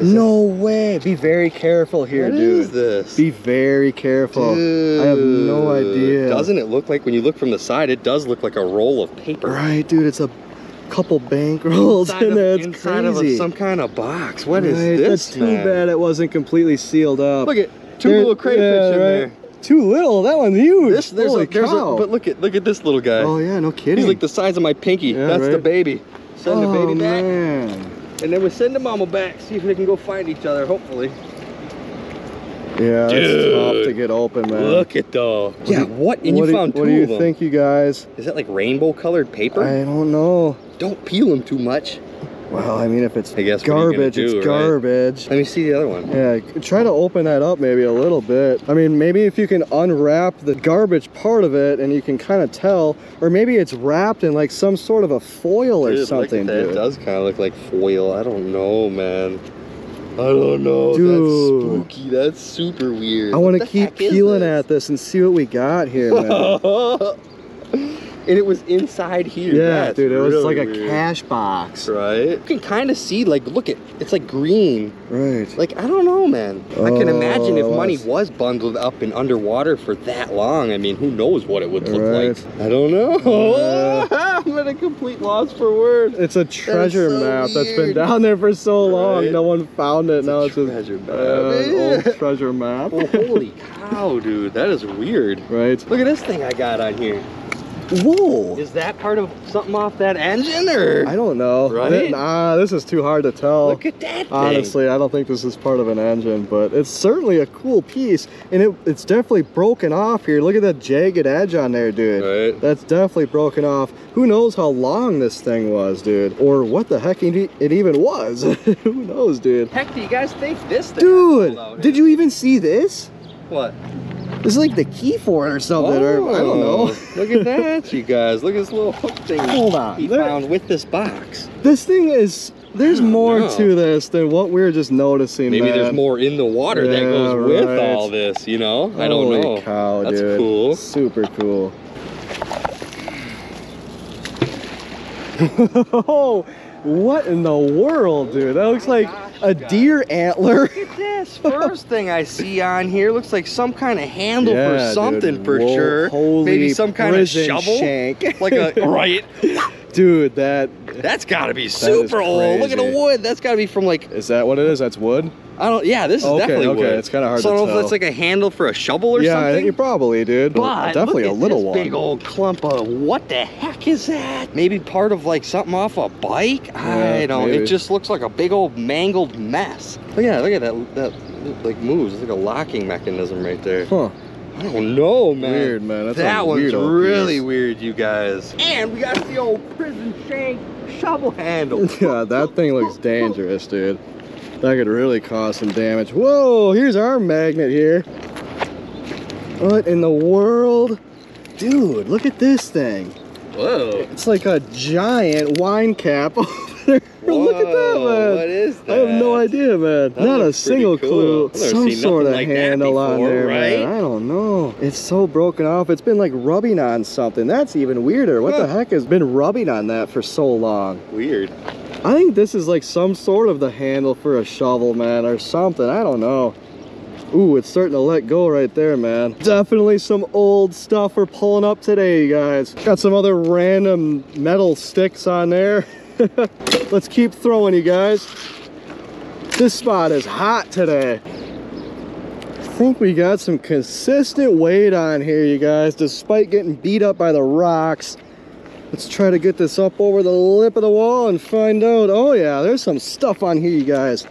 No way. Be very careful here, What dude. is this? Be very careful. I have no idea. Doesn't it look like when you look from the side, it does look like a roll of paper. Right, dude. It's a couple bank rolls Inside in there. It's inside of crazy. some kind of box. What is Right, this? That's too man? bad it wasn't completely sealed up. Look at two There- little crayfish yeah, in right. there. Too little. That one's huge. This there's Holy a, there's cow. a but look at look at this little guy. oh yeah, no kidding. He's like the size of my pinky. Yeah, That's the baby. Send the oh, baby back, man. And then we send the mama back. See if they can go find each other. Hopefully. Yeah, that's Dude. tough to get open, man. Look at though. Yeah. What? And what you do, found two What do you of them. think, you guys? Is that like rainbow colored paper? I don't know. Don't peel them too much. Well, I mean, if it's I guess what are you gonna garbage, do, it's right? garbage. Let me see the other one. Yeah, try to open that up maybe a little bit. I mean, maybe if you can unwrap the garbage part of it and you can kind of tell, or maybe it's wrapped in like some sort of a foil or Dude, at something, that. It does kind of look like foil. I don't know, man. I don't know. Dude. That's spooky. That's super weird. I want to keep peeling at this and see what we got here, man. and it was inside here. yeah, That's dude, it was really like a weird. cash box. Right? You can kind of see, like, look at, it's like green. Right. Like, I don't know, man. I can Oh, imagine if money was. bundled up in underwater for that long. I mean, who knows what it would look Right. like. I don't know. I'm at a complete loss for words. It's a treasure so map that's been down there for so long. Right. No one found it. now a it's just treasure map. uh, an old treasure map. Oh, holy cow, dude. That is weird. right. Look at this thing I got on here. Whoa. Is that part of something off that engine or? I don't know. Right? Nah, this is too hard to tell. Look at that thing. Honestly, I don't think this is part of an engine, but it's certainly a cool piece, and it, it's definitely broken off here. Look at that jagged edge on there, dude. Right. That's definitely broken off. Who knows how long this thing was, dude? Or what the heck it it even was? Who knows, dude? Heck, do you guys think this thing? Dude, did you even see this? What? This is like the key for it or something, or I don't know. Oh, Look at that, you guys. Look at this little hook thing Hold on. he There- found with this box. This thing is, there's more know. to this than what we are just noticing, Maybe man. there's more in the water that Yeah, goes with right. all this, you know? I don't know. cow, That's dude. cool. Super cool. oh, what in the world, dude? That looks like a deer antler. Look at this. First thing I see on here looks like some kind of handle Yeah, for dude. something for Whoa, sure. Holy Maybe some kind of shovel. shank. Like a right. dude, that That's got to be super old. Look at the wood. That's got to be from like is that what it is? That's wood. I don't. Yeah, this is Okay, definitely okay, wood. it's kinda hard so to I don't know if that's like a handle for a shovel or yeah, something. I think you probably, dude. But Definitely look a at little this one. big old clump of what the heck is that? Maybe part of like something off a bike? I don't. maybe. It just looks like a big old mangled mess. Look at that. Look at that. That like moves. It's like a locking mechanism right there. Huh. I don't know, man. Weird, man. That's that one's weird really piece. weird, you guys. And we got the old prison shank shovel handle. Yeah, that thing looks dangerous, dude. That could really cause some damage. Whoa, here's our magnet here. What in the world? Dude, look at this thing. Whoa. It's like a giant wine cap over there. look at that, man. What is that? I have no idea, man. That Not a single cool. clue. Some sort of like handle on there, right? man. I don't know. It's so broken off. It's been like rubbing on something. That's even weirder. What the heck has been rubbing on that for so long? Weird. I think this is like some sort of the handle for a shovel, man, or something. I don't know. Ooh, it's starting to let go right there, man. Definitely some old stuff we're pulling up today, you guys. Got some other random metal sticks on there. Let's keep throwing, you guys. This spot is hot today. I think we got some consistent weight on here, you guys, despite getting beat up by the rocks. Let's try to get this up over the lip of the wall and find out. Oh yeah, there's some stuff on here, you guys.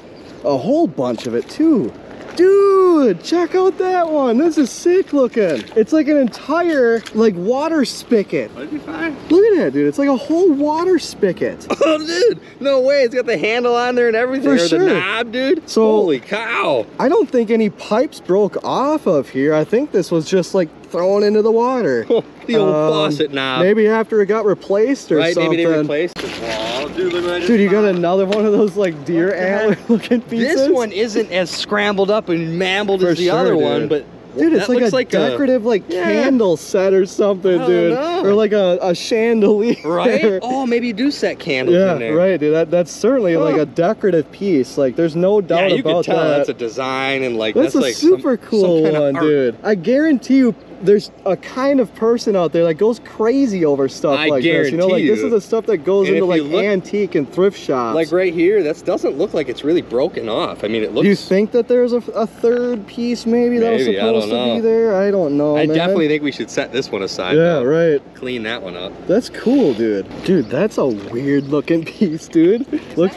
A whole bunch of it too. Dude, check out that one. This is sick looking. It's like an entire like water spigot. What did you? Look at that, dude. It's like a whole water spigot. Oh, dude, no way. It's got the handle on there and everything. For or sure. the knob, dude. So- Holy cow. I don't think any pipes broke off of here. I think this was just like thrown into the water. the old Um, faucet knob. Maybe after it got replaced or right? something. Maybe they replaced the wall. Dude, look what I just Dude, you got another one of those like deer antler looking pieces. This one isn't as scrambled up and mambled For as the sure, other dude. one, but Dude, it's that like a like decorative like Yeah. candle set or something, dude. know. Or like a, a chandelier. right? Oh, maybe you do set candles yeah, in there. right, dude. That that's certainly like a decorative piece. Like there's no doubt Yeah, you about can tell that. that's a design and like That's, that's, a like some- super some cool of one, dude. I guarantee you there's a kind of person out there that goes crazy over stuff I like this. You know, like guarantee this is the stuff that goes And into like look- antique and thrift shops. Like right here, that doesn't look like it's really broken off. I mean, it looks. Do you think that there's a, a third piece maybe, that was Maybe, I don't supposed to be there? I don't know. I man. definitely think we should set this one aside. Yeah, though. right. Clean that one up. That's cool, dude. Dude, that's a weird looking piece, dude. Looks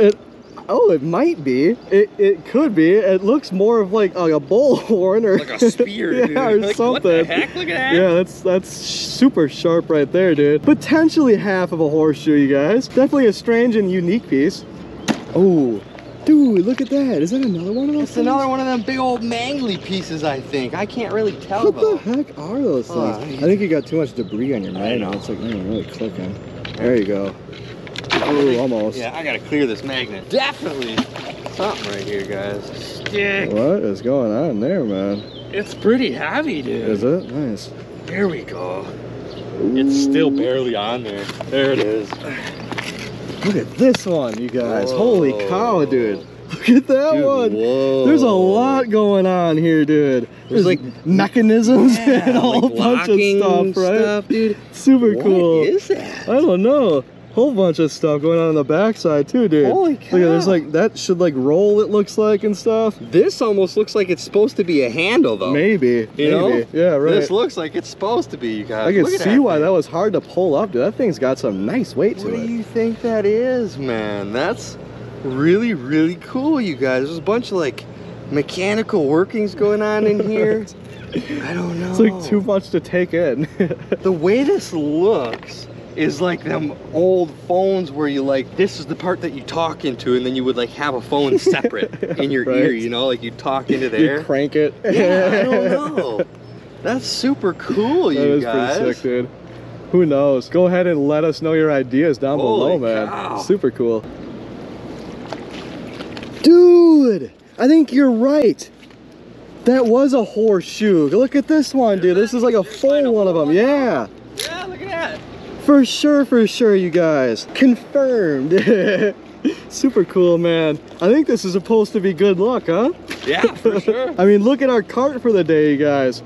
it Oh, it might be. It it could be. It looks more of like, like a bullhorn or Like a spear, yeah, dude. or Like, something. what the heck? Look at that. Yeah, that's that's super sharp right there, dude. Potentially half of a horseshoe, you guys. Definitely a strange and unique piece. Oh, dude, look at that. Is that another one of those? It's another one of them big old mangly pieces, I think. I can't really tell What the heck are those things? I think you got too much debris on your magnet. It's like even really clicking. There you go. Oh, almost. Yeah, I gotta clear this magnet. Definitely something right here, guys. Stick. What is going on there, man? It's pretty heavy, dude. Is it? Nice. There we go. It's still barely on there. There it is. Look at this one, you guys. Whoa. Holy cow, dude. Look at that Dude, one. whoa. There's a lot going on here, dude. There's, like- like mechanisms Yeah, and a whole like bunch of stuff, right? stuff, dude. Super What cool. is that? I don't know. Whole bunch of stuff going on on the backside too, dude. Holy cow! Look at there's like that should like roll. It looks like and stuff. This almost looks like it's supposed to be a handle, though. Maybe. You know? Yeah, right. This looks like it's supposed to be, you guys. I can Look see why thing. that was hard to pull up, dude. That thing's got some nice weight What to it. What do you think that is, man? That's really, really cool, you guys. There's a bunch of like mechanical workings going on in here. I don't know. It's like too much to take in. The way this looks is like them old phones where you like this is the part that you talk into and then you would like have a phone separate in your Right. ear, you know, like you talk into there. you crank it. yeah, I don't know. That's super cool, That you is guys. pretty sick, dude. Who knows? Go ahead and let us know your ideas down Holy below, man. cow. Super cool. Dude, I think you're right. That was a horseshoe. Look at this one, dude. This is like a full one of them. Yeah. Yeah, look at that. For sure, for sure, you guys. Confirmed. Super cool, man. I think this is supposed to be good luck, huh? Yeah, for sure. I mean, look at our cart for the day, you guys.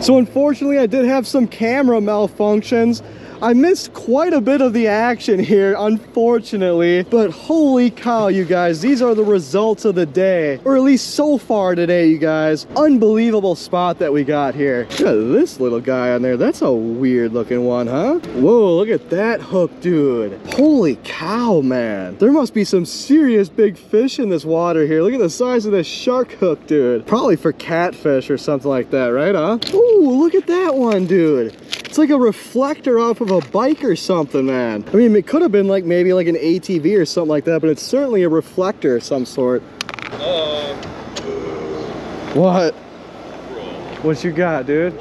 So unfortunately, I did have some camera malfunctions. I missed quite a bit of the action here, unfortunately, but holy cow, you guys, these are the results of the day, or at least so far today, you guys. Unbelievable spot that we got here. Look at this little guy on there. That's a weird looking one, huh? Whoa, look at that hook, dude. Holy cow, man. There must be some serious big fish in this water here. Look at the size of this shark hook, dude. Probably for catfish or something like that, right, huh? Ooh, look at that one, dude. It's like a reflector off of a bike or something, man. I mean, it could have been like maybe like an ATV or something like that, but it's certainly a reflector of some sort. What? What you got, dude?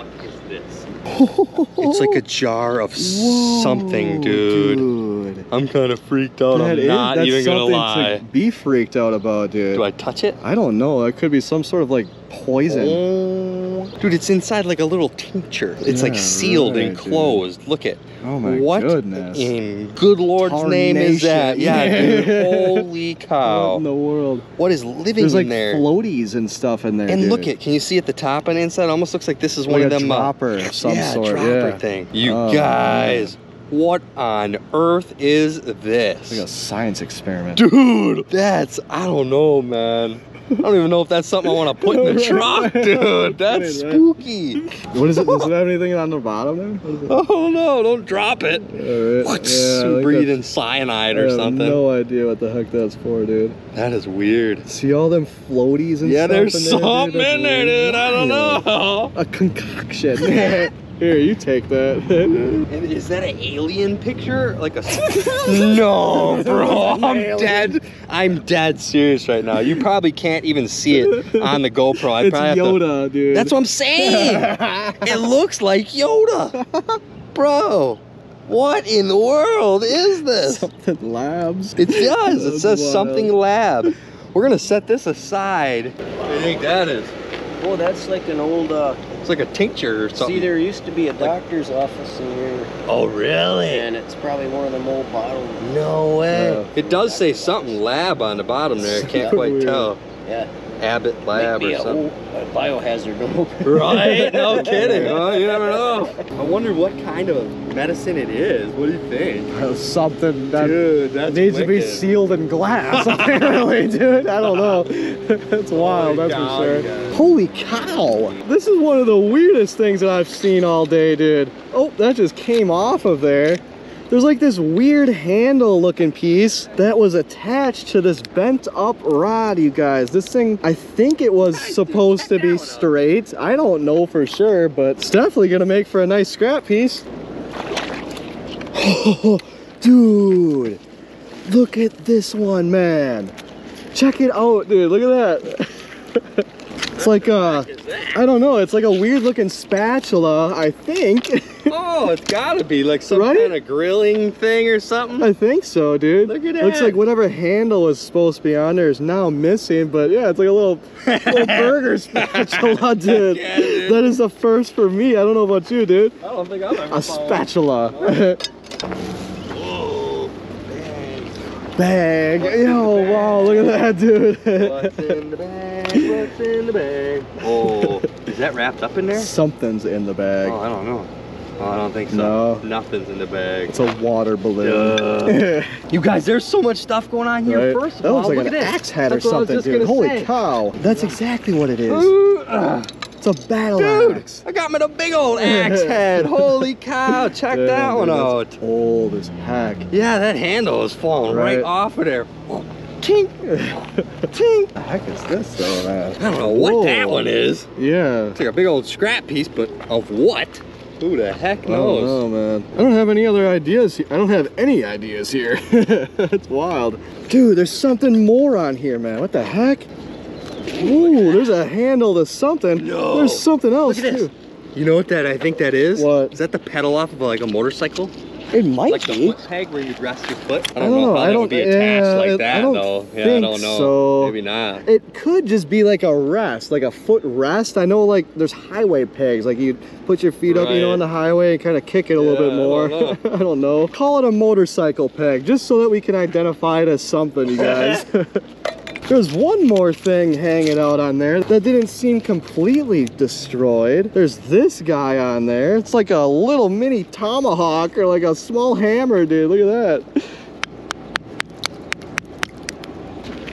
It's like a jar of something, dude. dude. I'm kind of freaked out. That I'm is- not that's even gonna something lie. To be freaked out about, dude. Do I touch it? I don't know. It could be some sort of like poison. Oh. Dude, it's inside like a little tincture. It's like sealed right, and dude. closed. Look at Oh my what goodness. in good Lord's name is that? Yeah, dude. Holy What cow. in the world? What is living There's in like there? floaties and stuff in there. and dude. look at, can you see at the top and inside? Almost looks like this is one like of a them. uh, dropper of some yeah, sort. dropper yeah. thing. You Oh, guys, what on earth is this? It's like a science experiment. Dude, that's I don't know, man. I don't even know if that's something I want to put in the truck, dude. That's spooky. What is it? Does it have anything on the bottom there? What? Oh no, don't drop it. Alright, What's yeah, I think breathing cyanide I or have something? no idea what the heck that's for, dude. That is weird. See all them floaties and Yeah, stuff there's in there, something dude? In there, dude. I don't know. A concoction. Here, you take that. And is that an alien picture? Like a no, bro. I'm dead. I'm dead serious right now. You probably can't even see it on the GoPro. I it's probably have to- Yoda, dude. That's what I'm saying. it looks like Yoda, bro. What in the world is this? Something labs. It does. It says wild. something lab. We're gonna set this aside. What do you think that is? Oh, that's like an old, uh, It's like a tincture or something. see, there used to be a doctor's office in here, oh, really? and it's probably one of them old bottles. No way. Yeah. It does say something lab on the bottom there. I can't quite tell. Yeah. Abbott Lab Might be or a, something. old, a biohazard. Right? No kidding. Huh? You never know. I wonder what kind of medicine it is. What do you think? Something that Dude, that's needs to be sealed in glass, apparently, dude. I don't know. That's wild, Holy that's cow, for sure. guys. Holy cow! This is one of the weirdest things that I've seen all day, dude. Oh, that just came off of there. There's like this weird handle looking piece that was attached to this bent up rod, you guys. This thing, I think it was supposed to be straight. I don't know for sure, but it's definitely gonna make for a nice scrap piece. dude, look at this one, man. Check it out, dude. Look at that. it's like a, I don't know. It's like a weird looking spatula, I think. Oh, it's gotta be like some Right? kind of grilling thing or something. I think so, dude. Look at that. Looks like whatever handle was supposed to be on there is now missing, but yeah, it's like a little, little burger spatula, dude. Yeah, dude. That is the first for me. I don't know about you, dude. I don't think I've ever A spatula. Whoa. Bag. Yo, wow, look at that, dude. What's in the bag? What's in the bag? Oh, is that wrapped up in there? Something's in the bag. Oh, I don't know. Oh, I don't think so. No. Nothing's in the bag. It's a water balloon. You guys, there's so much stuff going on here. Right? First of that all, looks like look an at this. axe head or That's was something, dude. Holy say. cow. That's exactly what it is. Ooh. It's a battle Dude, axe. I got me the big old axe head. Holy cow, check Yeah, that one out. Old as heck. Yeah, that handle is falling right, Right. off of there. Tink, tink. the heck is this though, man? I don't know what that one is. Yeah. It's like a big old scrap piece, but of what? Who the heck I don't knows? know, man. I don't have any other ideas. I don't have any ideas here. That's wild. Dude, there's something more on here, man. What the heck? Ooh, there's a handle to something. No. There's something else Look at this. too. You know what that I think that is? What? Is that the pedal off of like a motorcycle? It might Like the foot peg where you rest your foot? I I don't, don't know, know. Oh, how I that don't- would be attached yeah, like I that don't though. Yeah, I think don't know. so. Maybe not. It could just be like a rest, like a foot rest. I know like there's highway pegs, like you put your feet up, you know, on the highway and kind of kick it a little bit Yeah, I more. don't I don't know. Call it a motorcycle peg, just so that we can identify it as something, you guys. There's one more thing hanging out on there that didn't seem completely destroyed. There's this guy on there. It's like a little mini tomahawk or like a small hammer, dude. Look at that.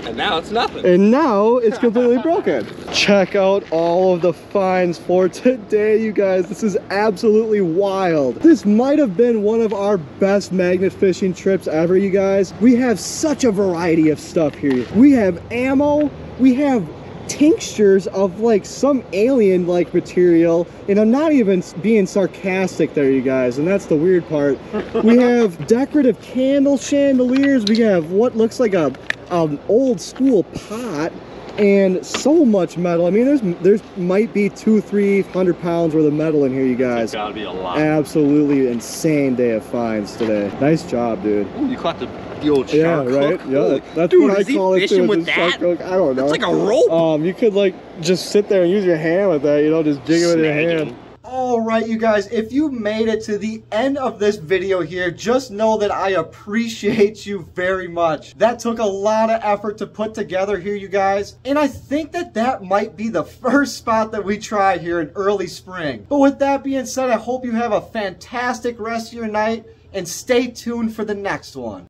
And now it's nothing. And now it's completely broken. Check out all of the finds for today, you guys. This is absolutely wild. This might have been one of our best magnet fishing trips ever, you guys. We have such a variety of stuff here. We have ammo, we have tinctures of like some alien like material and i'm not even being sarcastic there you guys and that's the weird part we have decorative candle chandeliers we have what looks like a an old school pot and so much metal i mean there's there's might be two three hundred pounds worth of metal in here you guys gotta be a lot. absolutely insane day of finds today nice job dude Ooh, you caught the, the old yeah, right. hook. Yeah, Holy- that's Dude, what I call it fishing too. with shark that? hook. I don't know. It's like a rope. Um, you could like just sit there and use your hand with that. You know, just jig it with your hand. All right, you guys, if you made it to the end of this video here, just know that I appreciate you very much. That took a lot of effort to put together here, you guys. And I think that that might be the first spot that we try here in early spring. But with that being said, I hope you have a fantastic rest of your night and stay tuned for the next one.